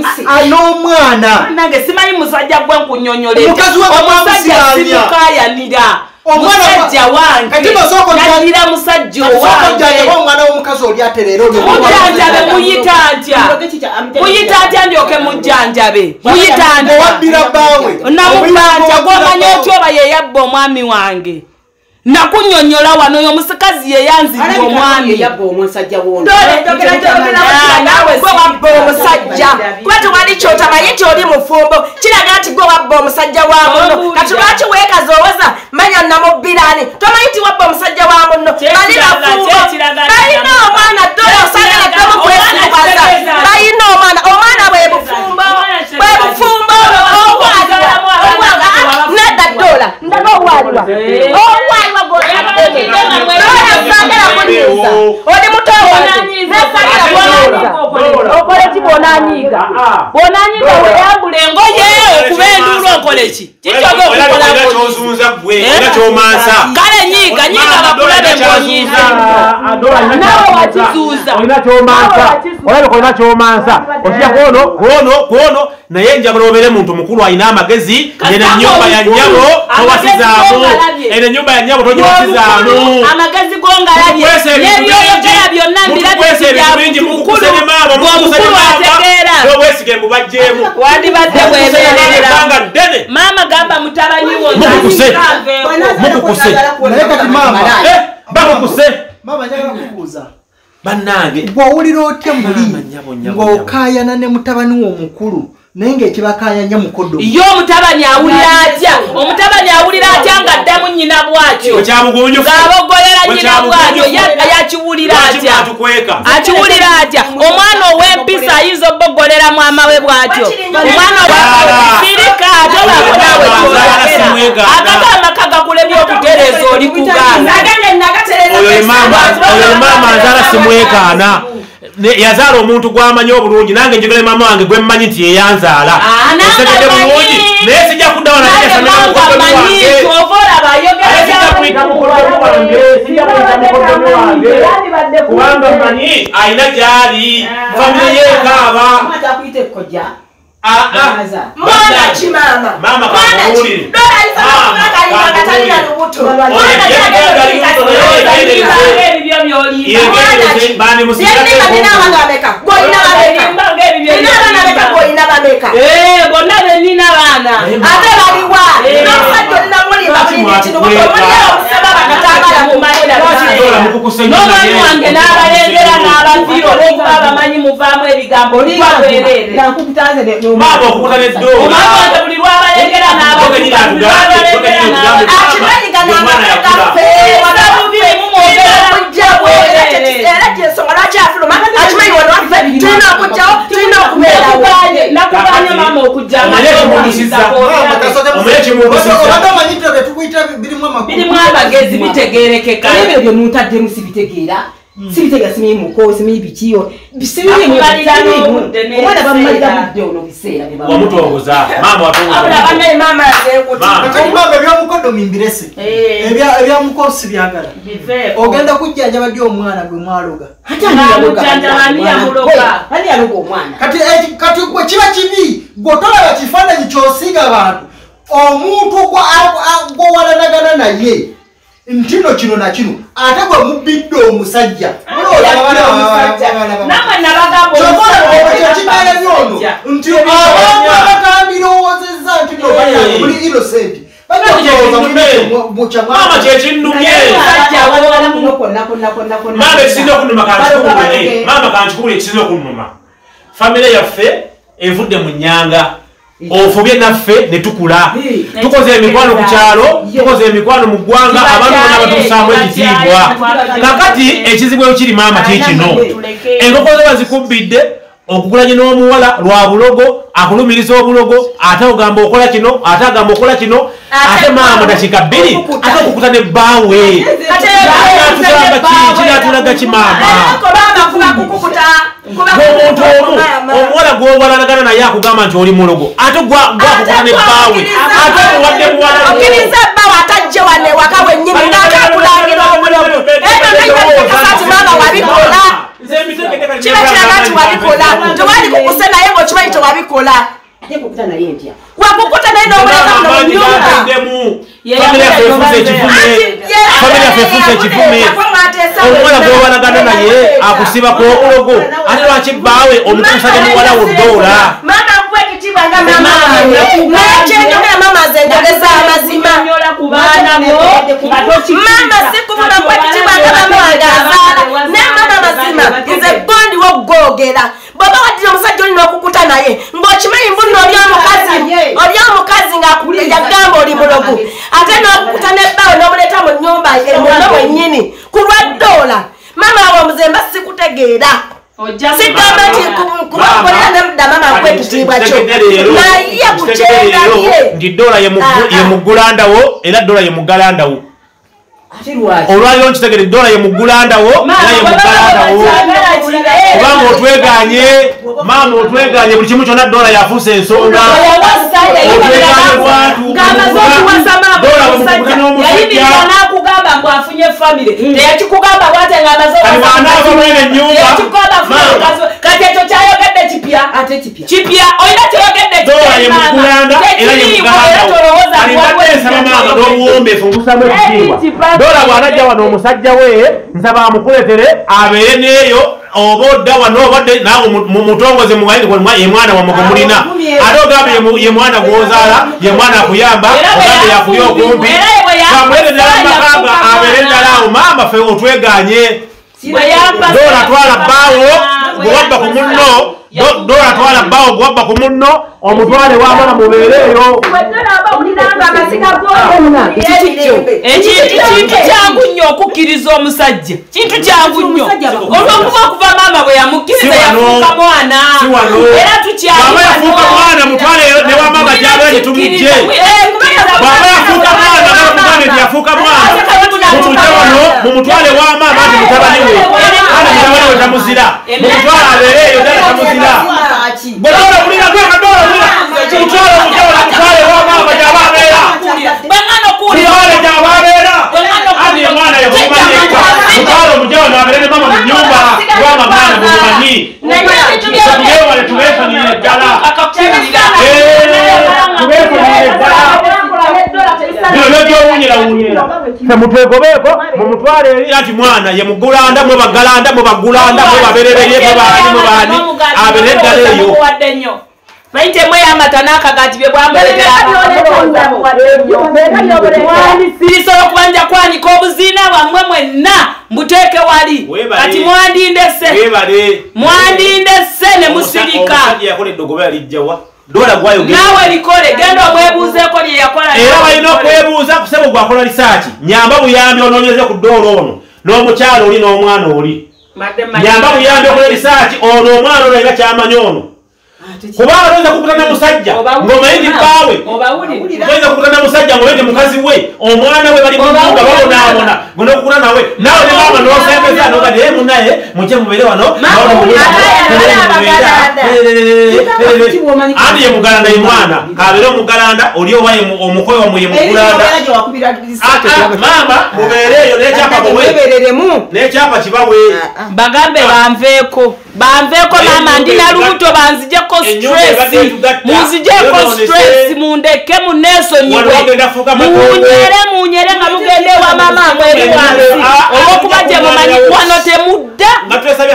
n'omwana? Nange simanyi musajja gwe nkunyonyoleta Mukazi we omusajja bamwamusiramya. simukayanira Omwana wa- musajja wange. Kati basooka ojja- yanira musajja ojjajaba owange omwana w'omukazi oli ate leero mujjanjabe muyita ntya? Muyita ntya ndyoke mujjanjabe? Muyita ntya? namubanja gwomanya otyo oba yeyabba omwami wange nakunyonyola wano oyo omusikazi yeyanzibwa omwami. yabba omusajja kuba tewali kyotamanyi nti oli mufumbo kiraga nti gwe wabba omusajja wa muno kati lwaki weekazoowoza manya namubbirani tomanyi nti wabba omusajja wa muno bali bafumbo balina omwana ddala osagala ddemu kwesibaza balina omwana omwana bwe bufumbo bwe bufumbo owalibwa nedda ddola ndaga owalibwa goyasagala kunyiza oli muto wange nesagala kunyiza okole ki bwonanyiiga bwonanyiga weyambula engoye okuba enduulu okole ki kikyoga okukola olina kyozunza gwe olina kyomansa kale nyiiga nyiiga bakulabe mbonyiiza nawe wakizuuza olina kyomansa okija kwono kwono kwono naye njagala obeere muntu mukulu alina amagezi ena enyumba ya nyabo towasizaamu ena enyumba ya nyabo togibasizaamu amagezi gongalabye Mukukwesa ebintu nebyoyogera bingi. byonna mbirabyeomukulu maama, ategeera n'obwesige mbubagjeemu wandibadde bwebeerera ebbanga ddene. Maama gamba mutabani wo Mukukuse. naye kati maama Eh, bakukuse. maama njagala kubuuza bannange. Bw'owulira otya muli ng'okaayana ne mutabani wo omukulu naye ng'ekibakaayanya mukodo ye omutabani awulira atya? omutabani awulira atya nga addamu nnyina bwatyo? Ng'abogolera nnyina bwatyo. ya- yakiwulira atya? akiwulira atya? Omwana ow'empisa ayinza obbogolera mwama we bwatyo? Omwana sirika kyolagera agata amaka gakulemya okutereeza oli kugaana oyo ye maama oyo ye maama nzala simwekaana yazaala omuntu gw'amanyi obulungi nange njogere maama wange gwe mmanyi nti yeyanzaala Ah, mmanyi. bulungi naye sijja kuddawo mukodomi manyi kubanga mmanyi ayina gyali famire Ah, ah. mwana kamuwulire. Maama yegereze bandi bonna benina baana ate baliwa n'omusajja olinamulimba n'omwami wange n'abalengera n'abaviira olwokuba abamanyi muvaamu ebigambo olibabwerere maama okukuta neddola omwami wange buli lwabalengera Togenyira atugambe, togenyira atugambe. nakubanya mama Omanye kimugusizza. Omanye kimugusizza. obadde omanyitira bye tukuyita birimu amagezi bitegerekeka ebyo byemuntaddemu sibitegeera sibitegeera simanyi muko simanyi bikiyo Akumalira n'obudde n'ebiseera. omwana bamumalira budde ono biseera bye bamumalira. wamutongoza maama abula watongoza bannaye mama yazekuti Maama. kati omugamba ebyomukodomi mbirese Eh. Ebya- ebyamukosi byagala. Ogenda kujjanjaba ddi omwana gwe mwaloga. Omwana? Kati gwe kiba kibi gwe tolaba kifaananyi kyosiiga abantu omuntu gwowalanagana naye nti no kino na kino ate gwe mubbidde omusajja kyokimereri ono. nti abantu abatandirowoozezza nti no bannange muli innocent. Bajja kulowooza maama kyekinnumye maama ekisinza okunuma kankikubule maama kankikubule ekisinza okunuma famire yaffe evudde mu nyanga ofubye naffe ne tukula. Tukoze emikwano ku kyalo tukoze emikwano mu ggwanga abantu bonna batuusaamu ekitiibwa kakati ekizibu ekiri maama kiikino enkoko ze bazikubbidde okugulanye n'omuwala lwa bulogo akulumiriza obulogo ate ogamba okola kino ate agamba okola kino ate maama dakika bbiri ate okukuta ne bbaawe. Atugamba ki kinatulaga kimaama omuntu omu omuwala gwowalalagana naye akugamba nti oli mulogo. Ate gwakukuta ne bbaawe. ate omuwadde muwala okiriza bbawa atajje wane waka wennyini ng'akakulangira omulogo. ebyo nayibakati maama wabikola kiba kiraga nti wabikola tewali kukuse naye ng'okimanyi tewabikola kukuta naye ntya wakukuta naye n'obuleka muno mu nyumba famire yaffe efuuse ekivume famire yaffe efuuse ekivume omuwala gwobalagana naye akusibako obulogo ate lwaki bbaawe omukuusa ne muwala wo ddoola akuwa ekitiibwa nga naye kyenjogera maama ze njogeza amazima? mama sikuvuma kuwa ekitiibwa nga mama wange azaala naye mama mazima nze gondi wokugogera bwoba waddira omusajja olina okukuta naye ng'okimanyi mbuno oli omukazi oli omukazi ngayagamba oli mulogo ate n'okukuta nebbawe n'omuleeta mu nyumba muno mwennyini ku lwa ddoola. Mama awe omuzemba sikutegeera sigamba nti kubakolera nedda mama. nkwa ekitiibwa kyo naye kukyendabye nti dola ye mugulandawo era dola ye mugalandawo olwaliro nkitegere dola ye mugulandawo era ye mugalandawo kubanga otweganye maama otweganye buli kimu kyonna dola yafuusa ensonga. Otweganye afunye famire teyakikugamba bwate nga ekyo kyayogedde kipya? Ate kipya. Kipya? Olina kyoyogedde n'obuwombeefu ngusamu ekitiibwa dola bw'anajja wano omusajja we nsaba amukuletere. Abeere neeyo oba odda wano obadde naawe mumutongoze muwaini ye mwana wamwe mulina. Ate ogambe ye mwana gwozaala ye mwana akuyamba ogambe yakuli okumpi. kamulete ddala mumakanga abeere ddala awo. Maama fe otweganye. Dola twala bbaawo gwewabba ku munno Do- dola twala bbaawo gwewabba ku munno omutwale wamala mubeereeyo ekintu kintu kyangu nnyo okukkiriza omusajja. Kintu kyangu nnyo olwokuba okuva maama bwe yamukkiriza yafuuka mwana. Era bw'aba yafuuka mwana mutwale ne wamama gyagala gye tumugye bw'aba yafuuka mwana nakugambe nti yafuuka mwana mumute wano mumutwale wamaama nti mutabani we kandi mutabani we tamuzira mumutwale abeereeyo ddala tamuzira gwe dola bulira gweka dola bulira mutwale omutwale mutwale wamaama gyaba abeera bwengana okuwulira mutwale gyaba abeera andi ye mwana yekumanyeka mutwale omujawa nabeere ne mama mu nyumba kubanga mwana mumumanyi tubewale tubeefanire ddala tubeefanire ddala bino nebyowunyerawunyera temutwegobeeko mumutwale eri ati mwana ye mugulanda mwe bagalanda mwe bagulanda mwe baberereye mwe baani mwe baani abere eddala eyo wadde nnyo bayite mweyamata n'akagati bye bwambulesirisoola okubanja kwanika obuzina bwammwe mwenna mbuteeke wali kati mwandindese mwandindese ne musirika dola gwayogera naawe likole genda omwebuuzeeko lye yakola era balina okwebuuza ku ssebo gwakola lisaaki nyamba buyambi onoonyereze ku ddoola ono n'omukyalo oli n'omwana oli. Nyamba buyambi okola lisaaki ono omwana ono era kyamanyi ono. Kubanga toyinza kukutana musajja ng'omanyi ndi bbaawe toyinza kukutana musajja ng'omanyi ndi mukazi we omwana we bali mu nyumba babonaabona gwe n'okukuna nawe. Naawe ne maama n'osembeza nogadde ye munaye mukye mubeere wano. Andi ye mugalanda ye mwana? Kabeere omugalanda oli oba ye mu- omukoyi wamwe ye mugulanda maama mubeereeyo n'ekyapa kibawe bagambe banveeko. Banveeko Naye maama ndi nalubuto banzijeko stress. munzijeko Yonoonese. Stress mundeke matongo. munyere munyere nga mugende ewa maama mweri wansi. Ah, ah, olwokuba gye mumanyi ah, wano temudda.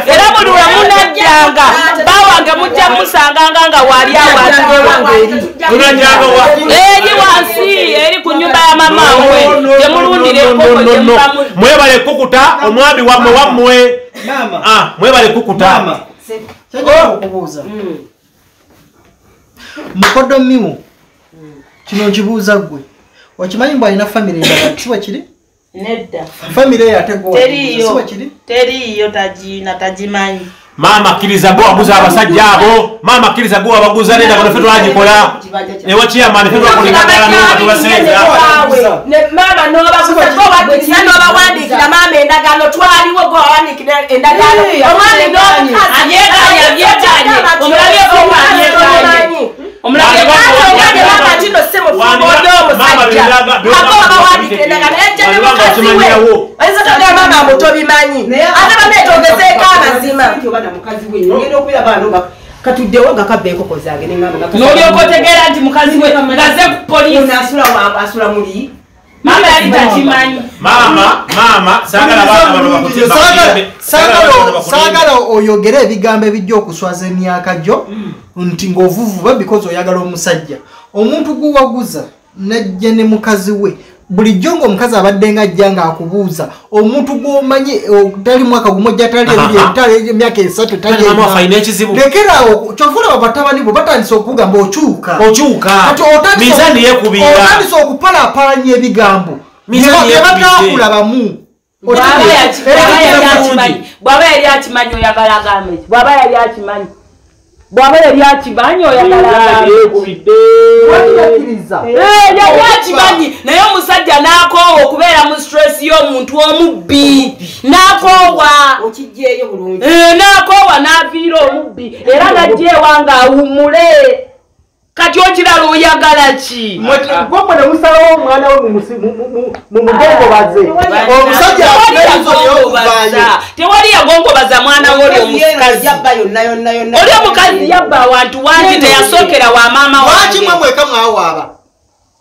era buli lwe munaddanga bawange mujja musanganga nga wali tunajanga wa? Eri wansi eri ku nyumba ya mama we. gyemubamu mwebale kukuta omwami wammwe wammwe. Ah, mwebale kukuta. Maama kyajja okubuuza mukodomiwo kino nkibuuza ggwe. Okimanyi mbw alina famire endala? Siwa kiri? Nedda. Famire eyo ate teriiyo. Siwa kiri? Teriiyo tagina tagimanyi. Maama akkiriza gwe waguza abasajja abo. Maama akkiriza gwe wabaguza nenda kano fe twagikola. Ewa kiyamani fe twakola endagala nga tubasenza mama nobakuzaobakiriza nobawandikira mama endagano twaliwo gwe wawandikira endagano omwami n'omukazi. Abyekanya, abyekanya. Omulabyeko oyinza mutobimanyi ate baneetogezeeko amazima katuddewo nga enkoko zange n'olyoka otegeera nti mukazi we ngaze ku asula muli mama yali takimanyi maama maama saagala oyogere ebigambo ebijja okuswaza emyaka gyo nti ng'ovuvuba because oyagala omusajja. Omuntu guwaguza najja ne mukazi we bulijjo ng'omukazi abadde nga ajja ng'akubuuza omuntu gw'omanyi o, tali mwaka gumu ojja tali ebiri Aha. tali emyaka esatu lekeraawo kyova olaba batabani bo batandise okukugamba okyuka. Otandise okupalapalanya ebigambo. Bataakulabamu bw'aba yali akimanyi oyagala agambe bw'aba yali akimanyi bw'aba yali akimanyi oyagala agambe ki Eh, yali akimanyi naye omusajja n'akoowa okubeera mu stress y'omuntu omubbi. N'akoowa. Eh, n'akoowa n'aviira omubbi. Era ng'ajja ewa ng'awummule kati okirala oyagala ki? Gwomwe nemusalawo omwana we mumugongobaze omusajja ayinza obyokuvaayo tewali yagongobaza mwana we oli omukazi yabba oli omukazi abantu wangi teyasookera wa maama lwaki mwe wange mweka mwawaaba?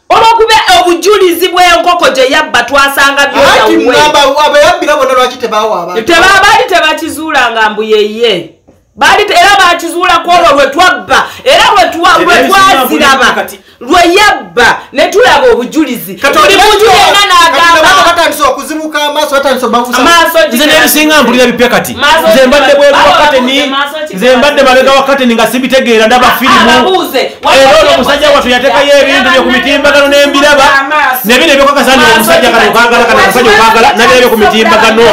Olwokuba obujulizi bw'enkoko gye yabba twasanga tebawaaba? Tebabaali tebakizuulanga mbu yeye baali era bakizuulako olwo lwe twabba era lwe twa- lwe twaziraba lwe yabba ne tulaba obujulizi. Buli muntu yenna n'agamba batandise okuzibuka amaaso amaaso nze nebisinga mpulira bipya kati. Nze mbadde bweru wakateni nze mbadde mabega wakateni nga sibitegeera ndaba firimu. ababuuze era olwo omusajja wattu yateekayo ebintu bye ku mitimbagano n'embiraba nebino ebyokakasa nti omusajja kano okagala kano omusajja okagala nabirabye ku mitimbagano.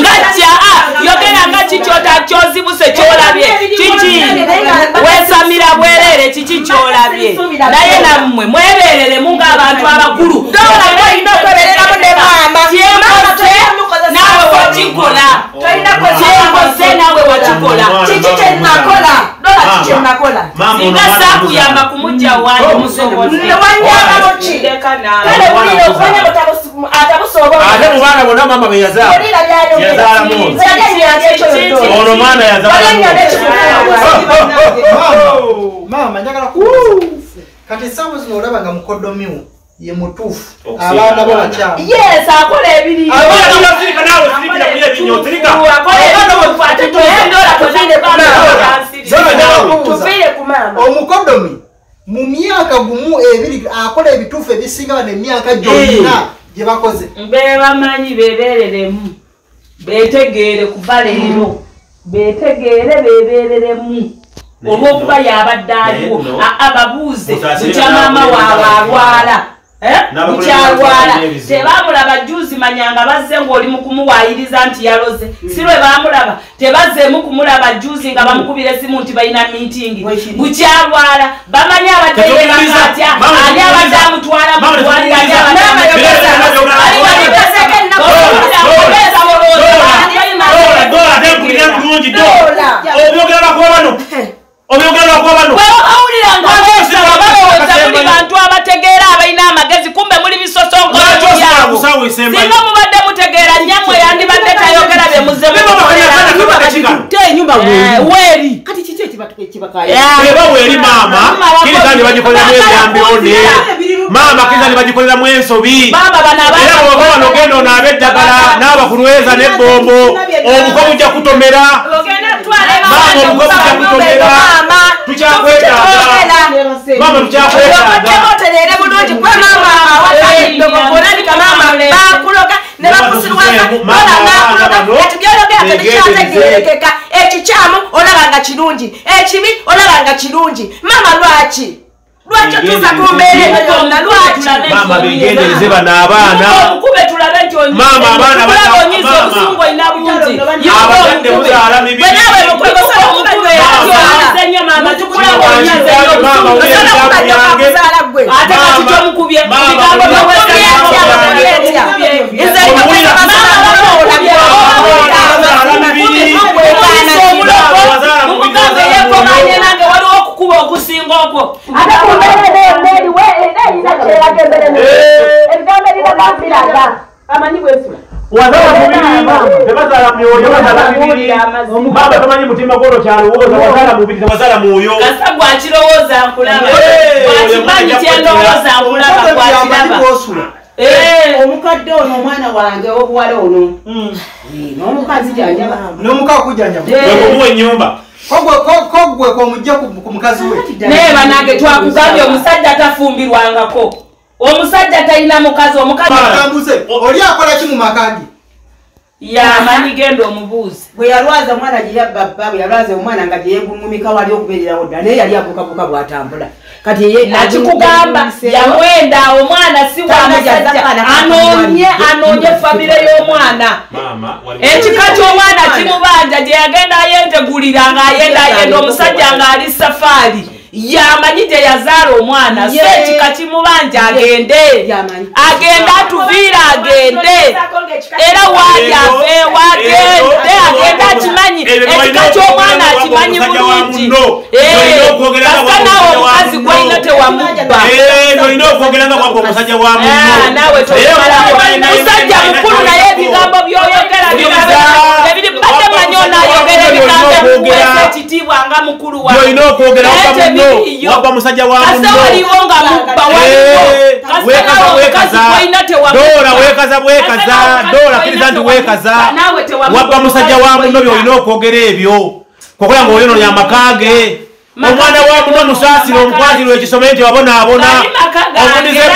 ngajja yogera nga kikyota kyozibuse kyolabye. Kiki? wesamira bwereere kiki kyolabye naye nammwe mwebereremu ng'abantu abakulu olina okwebereramu ne maama naawe wakikola kyembose naawe wakikola kiki kyenakola dola ki kyenakola singa saakuyamba kumujja wange musobozi kale bulira okumanya atabusobola ate mu baana bonna maama be yazaala. Olira byayogera yazaala munsi oyaganyanja ono mwana yazaala maama njagala kati essaawa zino olaba nga mukodomiwo ye mutuufu. Abaana bo bakyama. Yes akola ebiri tufiire ku maama. Omukodomi mu myaka gumu ebiri akola ebituufu ebisinga bano emyaka gyonna gye bakoze. Bebamanyi bebereremu betegeere kuva leero. Betegeere bebereremu olwokuba yabadde aliwo. ababuuze Musaasire bukya maama n'abakulembeze waabwe alwala Ebizibu. tebamulaba juzi manyanga bazze ng'oli mu kumuwaayiriza nti yaloze. Si lwe bamulaba tebazzeemu kumulaba juzi nga bamukubira esimu nti balina miitingi bukyalwala bamanyi Mama, ani abadde amutwala mu Mama, ddwaliro ani tetuwuliriza. abadde Mama, amutwala yogera, yogera, Ali yogera. bagezeko ennaku Dola, zonna, dola, obeeza bolooza, ali dola dola ate mpulira bulungi do obyogera lwakuba bano obyogera lwakuba bano bwewawulira nga Lwaki beesaba osiba balowooza akasembanyi? muli bantu abategeera abalina amagezi kumbe muli bisosongola Lwaki osiba byabo kusaawa esembanyi? singa mubadde mutegeera nyammwe yandibadde tayogera bye muze Bino bakanya kana kabaka kikano. te enyumba Eh, weeri kati kiki ekibakaya eba weeri maama kiriza ni bagikoleramu ebyambirone maama kiriza ni bagikoleramu ensobi. Era bwoba wano genda onaabe eddagala n'abakulweza n'ebbombo obuko bujja kutomera. Maama obuko bujja kutomera. tukyakwetaaga maama tukyakwetaaga bulungi kuba maama awakaidogogonanika maama bakuloga ne bakusiruwaaakulogaebyologera tebikyategerekeka ekikyamu olaba nga kirungi. Ekibi olaba nga kirungi. Maama lwaki? Otuusa ku mbeera eyo yonna? begendereze bano tulabe nti onyiza obusungu olina maama tukulaba onyize nnyo Maama, obusungu olina ebigambo byange. ate kati tomukubye Maama, bigambo olina mumugambe yekomanye nange waliwo okukuba okusinga okwo. Ate ku mbeera neeriwe era erina kyeraga embere ebigambo ebirabambiraga amanyi bwesula wazala mubiri tebazaala mwoyo bazaala mibiri. maama tomanyi mutima gwolwo kyalowooza wazaala mubiri tewazala mwoyo. kasa gwakirowooza nkulaba Hey, gwakimanyi kyendowooza nkulaba gwakiraba bwosula Eh. omukadde ono omwana wange obuwala ono. Eh, n'omukazi janjaba n'omukaa kujanja wekumuwa ennyumba kogwe kwomujja ku mukazi we. Naye banange twakugambye omusajja tafumbirwangako omusajja talina mukazi omukazi ambuze oli akola ki mu maka ge? Yamanyi genda omubuuzi bwe yalwaza omwana gye yabba bba bwe yalwaza omwana nga gyeyegumumika wali okubeererawo ddala naye yali abukabuka bw'atambula nakikugamba yamwenda omwana si wa musajja. anoonye anoonye famire y'omwana. Ekika ky'omwana kimubanja gye yagenda ayentegulira ng'ayenda ayenda omusajja ng'ali safaari yamanyi gye yazaala omwana so ekika kimubanja agende. Agende atuviire agende. Era waali ave wagende agende akimanyi. Ekika ky'omwana akimanyi bulungi. kasita naawe omukazi gwalina tewamubba musajja mukulu naye ebigambo byoyogera ebiri badde manyi onaayogera ebigambo ebikuweesa ekitiibwa nga byolina okwogera wabba muno wabba musajja wa kasa muno waliwo nga mubba Eh, waliwo. Kasita weekaza naawe omukazi weekaza gwalina doola weekaza bwekaza doola gwalina kiriza nti tewamubba wabba musajja wa muno byolina okwogera ebyo. Kokola nga oyononya amakaage Maka omwana wa muno ge musaasire maka omukwatirwa ekisome nti wabonaabona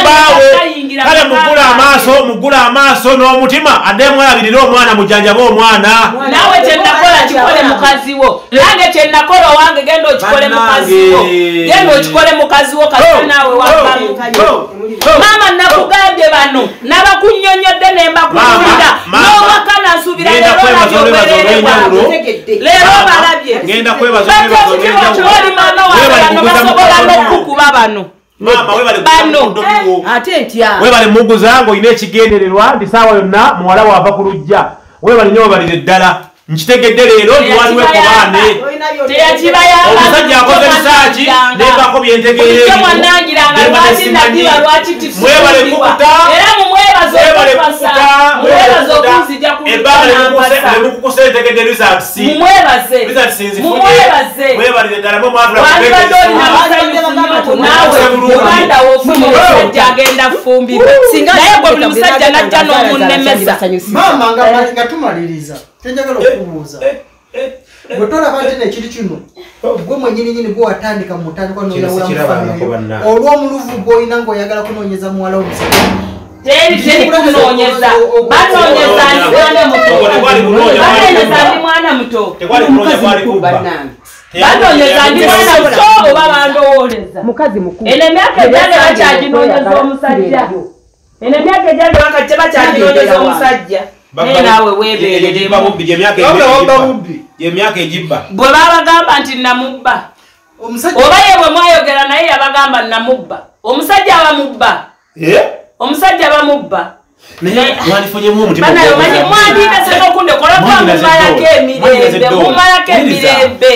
bbaawe gatayingira kale mugula amaaso mugula amaaso n'omutima. Adde mwalabirire omwana mujjanjabe omwana. Naawe kyenakola kikole mukazi wo. Nange kyenakola owange genda okikole mukazi wo. Bannange. genda okikole mukazi wo kasita naawe maama nakugambye bano. Nabakunyonyodde nembakuulira Maama, n'owakana nsuubira leero olabye leero balabye bano kuguza basobola mukono. n'okukuba bano webale Bano. kudobiwo ate ntya webale muguza ng'olina ekigendererwa nti saawa yonna muwala waava ku lujja webale nyo webalire ddala nkitegedde leero nti waliwo ekobaane omusajja akoze bisaaki nebako byentegeera mwanangiranga lwaki nagiba lwaki mwebale kukuta. Era mumwebaza mwebale okupasa kukuta. Mumwebaza okunzija ku ebbanga lupanampasa lemukukusa entegeddde results mumwebaze results nzifunye. Mumwebaze webalire ddala mwe mwatula wandibadde olina musanyufu nnyo naawe. uganda wofunye omusajja agenda kufumbirwa naye gwe buli musajja najja n'omunnemesa nga nga tumaliriza tenjagala okubuuza. bwe tolaba nti nekiri kino gwe mwenyininyini gwe watandika mu ntandikwa Kino sikirabangako bannange. olw'omuluvu gwoyina ngaoyagala kunoonyeza muwala omusajja teri teri kunoonyeza. banoonyeza ndi mwana muto banoonyeza ndi mwana muto kunoonya kwali kubba. banoonyeza ndi mwana muto oba bandowooleza mukazi mukulu eno emyaka egyali bakyaginoonyeza omusajja. eno emyaka bakajja bakyaginoonyeza omusajja gyemyaka wabba egibba. Bwe babagamba nti namubba. Oba ye bwe mwayogera naye yabagamba namubba. Omusajja abamubba. Omusajja bamubba naye walifunyemu omutima banayo manyi mwandindese n'okundekolako mumalako emirembe mumalako emirembe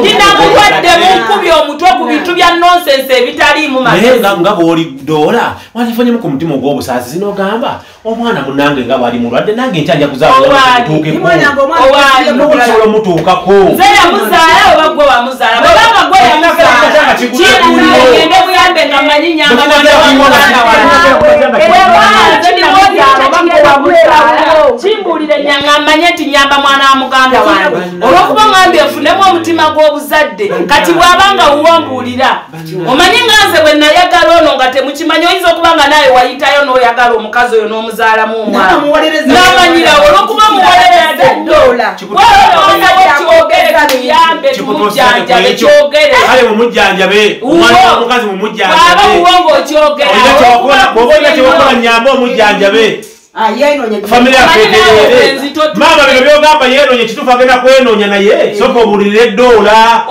ndinamulwadde munkubye omutwe ku bintu bya nonsense ebitaliimu naye nga nga bwoli doola walifunyemu ku mutima ogw'obusaasi zinogamba omwana munange nga bwali mulwadde nange nkyanja Owaani. kuzaalamutuukekosobola omutuukako nze yamuzaala oba gwe wamuzaala bwebanga gwe yamuzaala ogende buyambe nga manyi nyamba mwana wa mwana wange era wanze niwozi kimbuulire nyanga mmanye nti nyamba mwana wa muganda wange. olwokuba ngambye nfunemu omutima gw'obuzadde kati bw'abanga wuwambuulira omanyi nganze bwe nayagala ono nga temukimanyi oyinza okuba nga naye wayitayo n'oyagala omukazi oyo n'omuzaalamu omwana. Namanyirawo olwokuba Dola. kyogere tuyambe tumujjanjabe kyogere kale mumujjanjabe omukazi bwaba mumujjanjabe ng'okyogera bwoba olina kyokola nyamba omujjanjabe famire yafeterere maama bino byogamba yenonye kituufu agenda kwenoonya naye. Soka obulirire eddoola.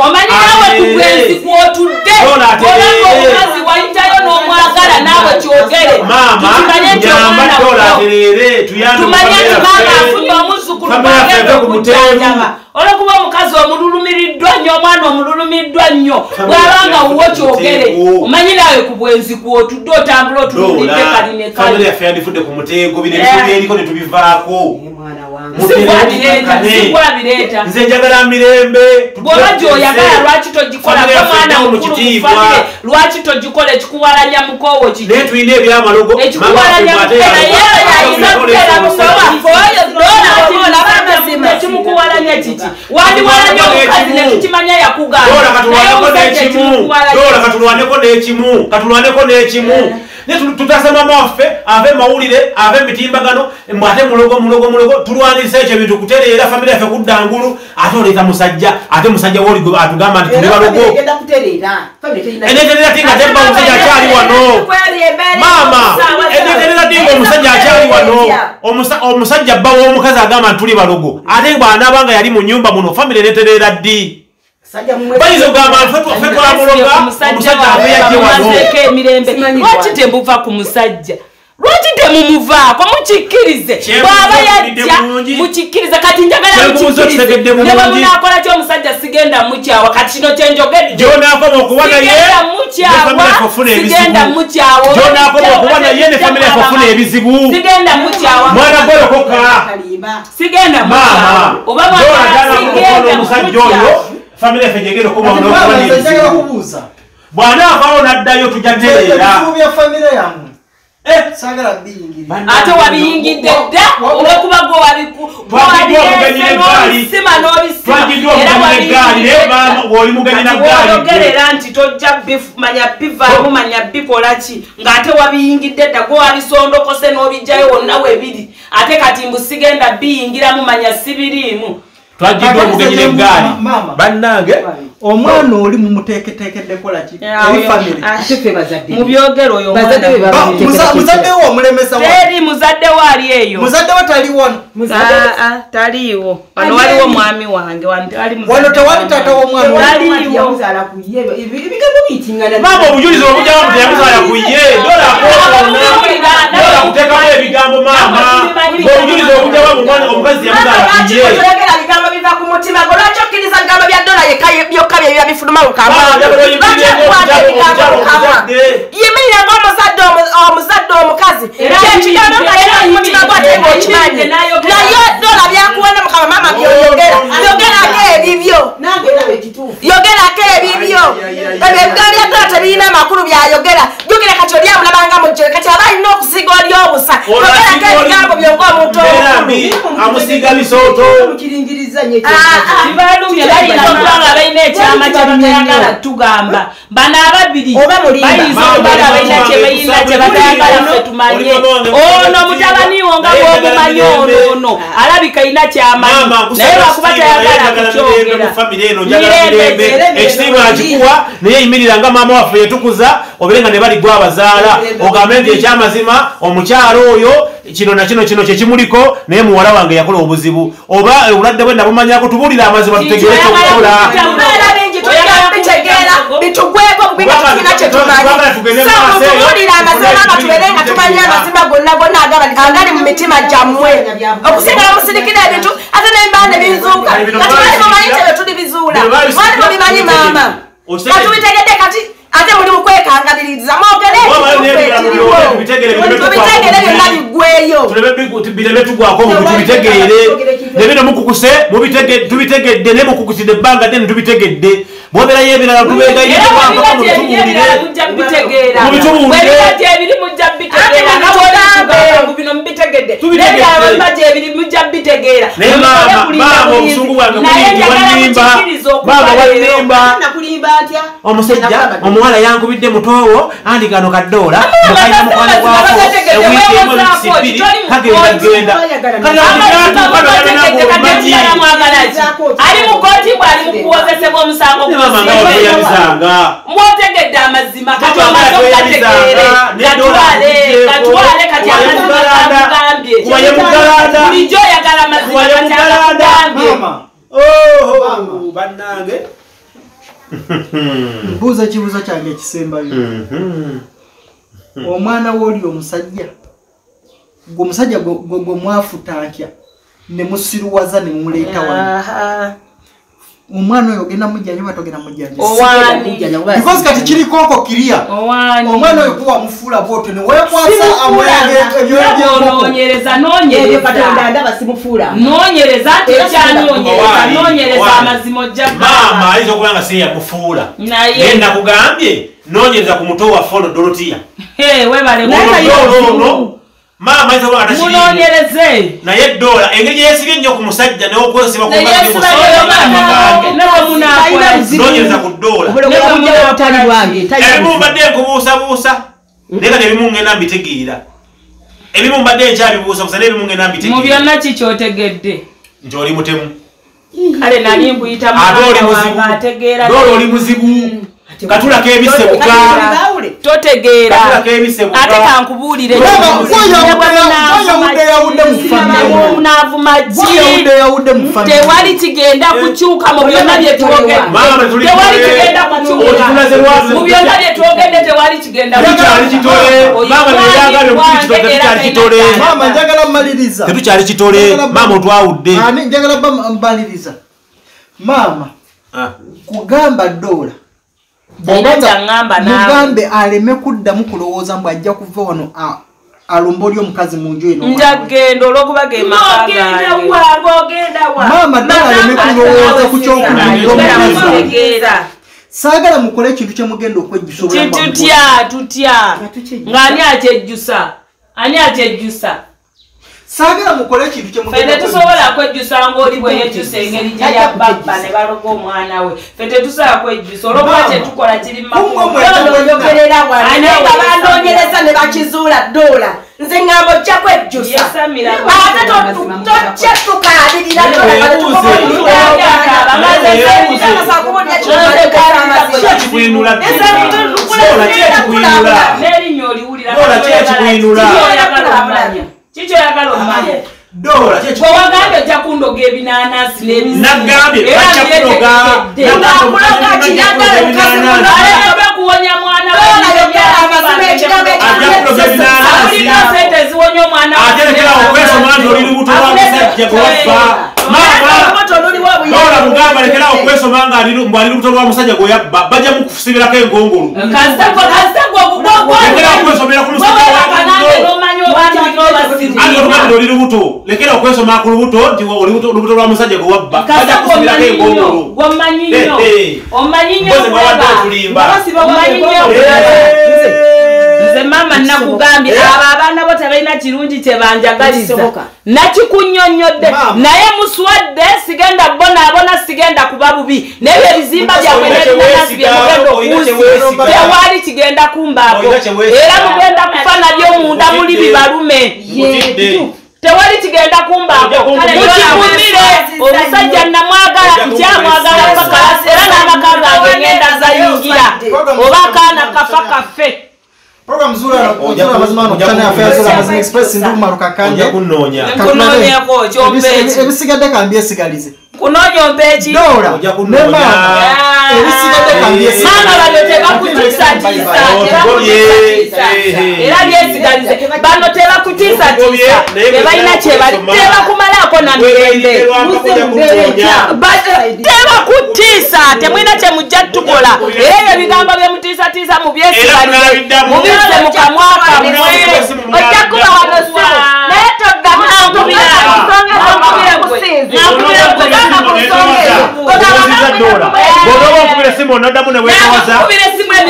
Maama nyamba ddoola aterere tuyambe famire yaffe. yaffe ku muteeru. Olwokuba omukazi omululumiriddwa nnyo omwana omululumiddwa nnyo bw'abanga wuwo kyogere omanyi naawe ku bwenzi kwotudde otambula otunulidde kali ne kali yaffe yandifudde ku muteego bino Eh. ebintu byeriko netubivaako sigwabireeta sigwabireeta nze njagala mirembe bw'oba gyoyagala lwaki togikola Famire ko yaffe mwana ejjewo mu mukulu kitiibwa. mufamire lwaki togikola ekikuwalanya mukoowo kiki naye tulina ebyamalogo ekikuwalanya kimukuwalanya kiki? wandiwalanya omukazi netukimanya dola katulwaneko n'ekimu katulwaneko n'ekimu naye tu- tutasa mama waffe ave mawulire ave mitimbagano ate mulogo mulogo mulogo tulwanirisa ekyo ebintu kutereera famire yaffe kudda ngulu ate oleeta musajja ate musajja wooligo atugamba nti tuli balogo eneeterera ti nga temba omusajja akyali wano. maama eneeterera ti nga omusajja akyali wano. Omusa- omusajja bba w'omukazi agamba nti tuli balogo ate bw'anaabanga yali mu nyumba muno famire eneeterera ddi bayinza okugamba nti ffe twamulonga omusajja ave yajje wano. Lwaki temuva ku musajja? Lwaki temumuvaako? Mukikkirize. Bw'aba yajja mukikkirize. Kati njagala mukikkirize. bwemunaakola ki? Omusajja sigenda mukyawa. Kati kino kyenjogedde gyonaakoma okuba naye sigenda ne mukyawa. sigenda ebizibu. Mukyawa. Mwana oba sigenda omusajja oyo famire yaffe gyegenda okuba Ati okuba mama, nze njagala n'ebizibu kubuuza. Bw'anaavaawo n'addayo tujja tereera famire yammwe. Eh, ate wabiyingidde dda? Olwokuba gwe gwe. woyogerera nti tojja manya bivaamu manya bikola ki? Ng'ate wabiyingidde dda gwe wabisondokose n'obijjayo wonna webiri. Ate kati mbu sigenda biyingiramu manya sibiriimu twagiddwa omugenyi n'eggaali Maama. bannange omwana oli mumuteeketeekedde kola ki? Eri famire mu byogero oyo Bazadde be omwana. baba- Ba- muza- muzadde we teri muzadde we ali eyo. Muzadde we tali wano. Ah, ah, taliiwo. Wano waliwo mwami wange wano tewali taata w'omwana oli. Taliiwo. ebigambo biyitingana maama obujulizi obujamu teyamuzaala ku ye. Dola kuteekamu ebigambo maama. obujulizi omwana omukazi teyamuzaala ku ye. Biva ku mutima gwe? Lwaki okkiriza bigambo bya dola yekka byokka bye biba bifuluma okukwata ng'omukyalo- ebigambo omuzadde. yimirira ng'omuzadde omu- omuzadde omukazi kyekigambo nga era kiri mu mutima gwe ate yimirire, ng'okimanyi yimirire, n'ayogera. naye dola byakuwona mukama maama byoyogera yogerako ebibyo. Yogerako ebibyo. ebyo ebigambo bya dola tebirina amakulu byayogera. Jukira kati oli amulabanga mujjo kati aba alina okusiga oli obusa yogerako ebigambo byonga omuntu omukulu amusiga bisooto. Ah, ah. balina ekyama kye batayagala tugamba. Bano ababiri Oba mulimba. bayinza maama balina wange, kye bayina kye kusaba batayagala oli ffe tumanye ono kusaba mutabaniwo nga naye bwomumanyi ayagala ono. mirembe. ono alabika ina kyamanyi. Naye lwakuba tayagala kukyogera. mu famire eno njagala Mirembe, mirembe mirembe, ekitiibwa mirembe. nakikuwa naye yimirira nga maama waffe yetukuza obeere nga ne bali gwe abazaala ogambe nti ekyamazima omukyalo oyo kino na kino kino kyekimuliko naye muwala wange yakola obuzibu. Oba obulwadde bwe nabumanyako tubuulire amazima tutegere kyokukola mbeera bingi tulina bitegeera bitugweko bubinga tulina kye Twagala tugende mu maaso eyo. tubuulire amazima nga tubeere nga tumanyi amazima gonna gonna agali mu mitima gyammwe okusinga bamusirikira ebintu ate nebibaa ne bizuuka Bino kati bali babisirikira. mumanyi kye bwe tuli bizuula Bino babisirikira, mwali mubimanyi tubitegedde. maama katubitegedde kati ate muli mukwekangaliriza n'ebirala byonna biggweyo tugwako tubitegeere nebino mukukuse tubitegedde ne mukukutidde ebbanga ddene tubitegedde bwoberayo ebirala maama obusungu bwange atya? Omusajja omuwala yankubidde mutoowo andi kano kadoola mukalina mukwano gwako ewiiki emu oluusi bbiri kagenda genda ali mukooti bwe ali mukuwozesebwa omusango mama nga wabeyabizanga mwotegedde amazima kati Mama amaze yabeyabizanga, okugategeere ne dola gatwale akuggyeeko, gatwale kati kubaye amazima mugalanda, gakugambye kubaye mugalanda. bulijjo oyagala amazima Kubaye kati mugalanda. agakugambye Maama, Oh, bannange mbuuza ekibuuzo kyange ekisembayo. Omwana wooli omusajja gwe omusajja gwe mwafuta ntya ne musiruwaza ne mumuleeta wano omwana oyo ogenda mujjanja oba togenda mujjanja. Owani. because kati kirikooko kiriya. Omwana oyo kuwa mufuula bwotyo ne weekwasa amulage ebyoya by'enkoko noonyereza ebyo katonda noonyereza. Ndaba simufuula Owani, noonyereza owani. amazima ojja maama ayinza okuba nga seyamufuula Naye. nakugambye noonyereza ku muto waffe ono dorotiya webale maama ayinza takiriiyo munoonyereze naye doola engeri gyeyesibye ennyo ku musajja n'okwesiba ku Naye mbali yesiba y'omusozi ne bwe munaakola noonyereza ku doola obulogomujjaotali lwange ebimu mbadde nkubuusabuusa. Naye kati ebimu ngenda mbitegeera. Ebimu mbadde nkyabibuusabuusa naye ebimu ngenda mu mbitegeera byonna kikyotegedde nti oli mutemu. Kale nali nkuyita ate oli muzibu. ategeera oli muzibu katulako ebisebuka totegeera. Ate kankubuulire Maama, gw'oyawudde yawudde mu famire. naavuma Gw'oyawudde yawudde mu famire. tewali kigenda kukyuka mu byonna bye twogedde Maama, tuli tewali kitole. kigenda kukyuka. Otulaze lwazi. mu byonna bye twogedde tewali kigenda tetukyali kitole maama otwawudde. Mbaliriza maama Ah. kugamba doola. Mugambe aleme kuddamu kulowooza mbu ajja kuva wano a- alumba oli omukazi mu nju eno. Nja kgenda olw'okuba ge maka gange. maama ddala aleme kulowooza ku kyokulumba omukazi. Saagala mukole ekintu kyemugenda okwejjusa kitutya tutya ng'ani akyejjusa? Ani akyejjusa saagala mukole ekintu kyemugenda tetusobola kwejjusa ng'oli bweyejjusa engeri gye ya babba ne baloga omwana we. Ffe tetusobola kwejjusa olw'okuba kyetukola kiri mu kumwe makubo. mwe- oyogerera Ani wanaye nga ayesamira. banonyereza ne bakizuula doola nze ŋŋamba ojja kwejjusa. Ate tojja tukalirira kyekikwinula bwe kyekikwinula wagambye ojja kundoga ebinaanasi n'ebizibu. Nagambye Era bajja kunoga byetegekedde. aleme kuwonya mwana awulira sente eziwonya omwana we. ate lekera okwesoma nti oli lubuto lwa musajja gwe doola mugamba lekera okwesoma nga ali- mbu ali lubuto lwa musajja gwe yabba bajja mukusibirako enkongolu kasitagwa kasitagwa lekera okwesomera ku nti oli lubuto lekera okwesoma ku lubuto nti oli lubuto lubuto lwa musajja gwe wabba bajja kukusibirako enkongolu Eh, eh. nze maama nakugambye abo abaana bo tebalina kirungi kyebanjagaliza nakikunyonyodde naye muswadde sigenda bonaabona sigenda kuba bubi. Nebyo ebizimba byammwe Oyina nebinanasi byemugenda kyeweesiga. tewali kigenda kumbaako era mugenda kufa nabyo munda muli bibalume tewali kigenda kumbaako mukivumire omusajja namwagala nkyamwagala pakalasi era n'amaka gange ngenda gayingira oba akaana kafa kaffe program zura Ojja zura ku- mazima no ojja chana ya ku- faya zura ojja mazima express ndu maruka kanje ojja kunnoonya nkunoonyeko kyompeeki ebisigadde kambi esigalize kunoonya ompeeki maama bano tebakutiisatiisa era byesigalize. Bano tebakutiisatiisa tebalina tebakumalako na mirembe Ba- tebakutiisa temwina kyemujja tukola. Era ebyo ebigambo byemutiisatiisa mubyesigalize mubisse mu kamwa kammwe ojja kuba wano simu naye toddamu nankubira bw'onoba okubira esimu onoddamu ne emirundi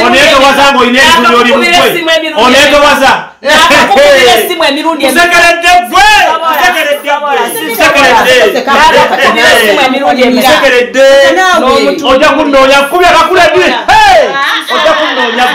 oneetowaza ng'olina nakakubira esimu emirundi emi- nsekeredde gwe Naawe. ojja kunnoonya nkubya kakule ddi ojja kunnoonya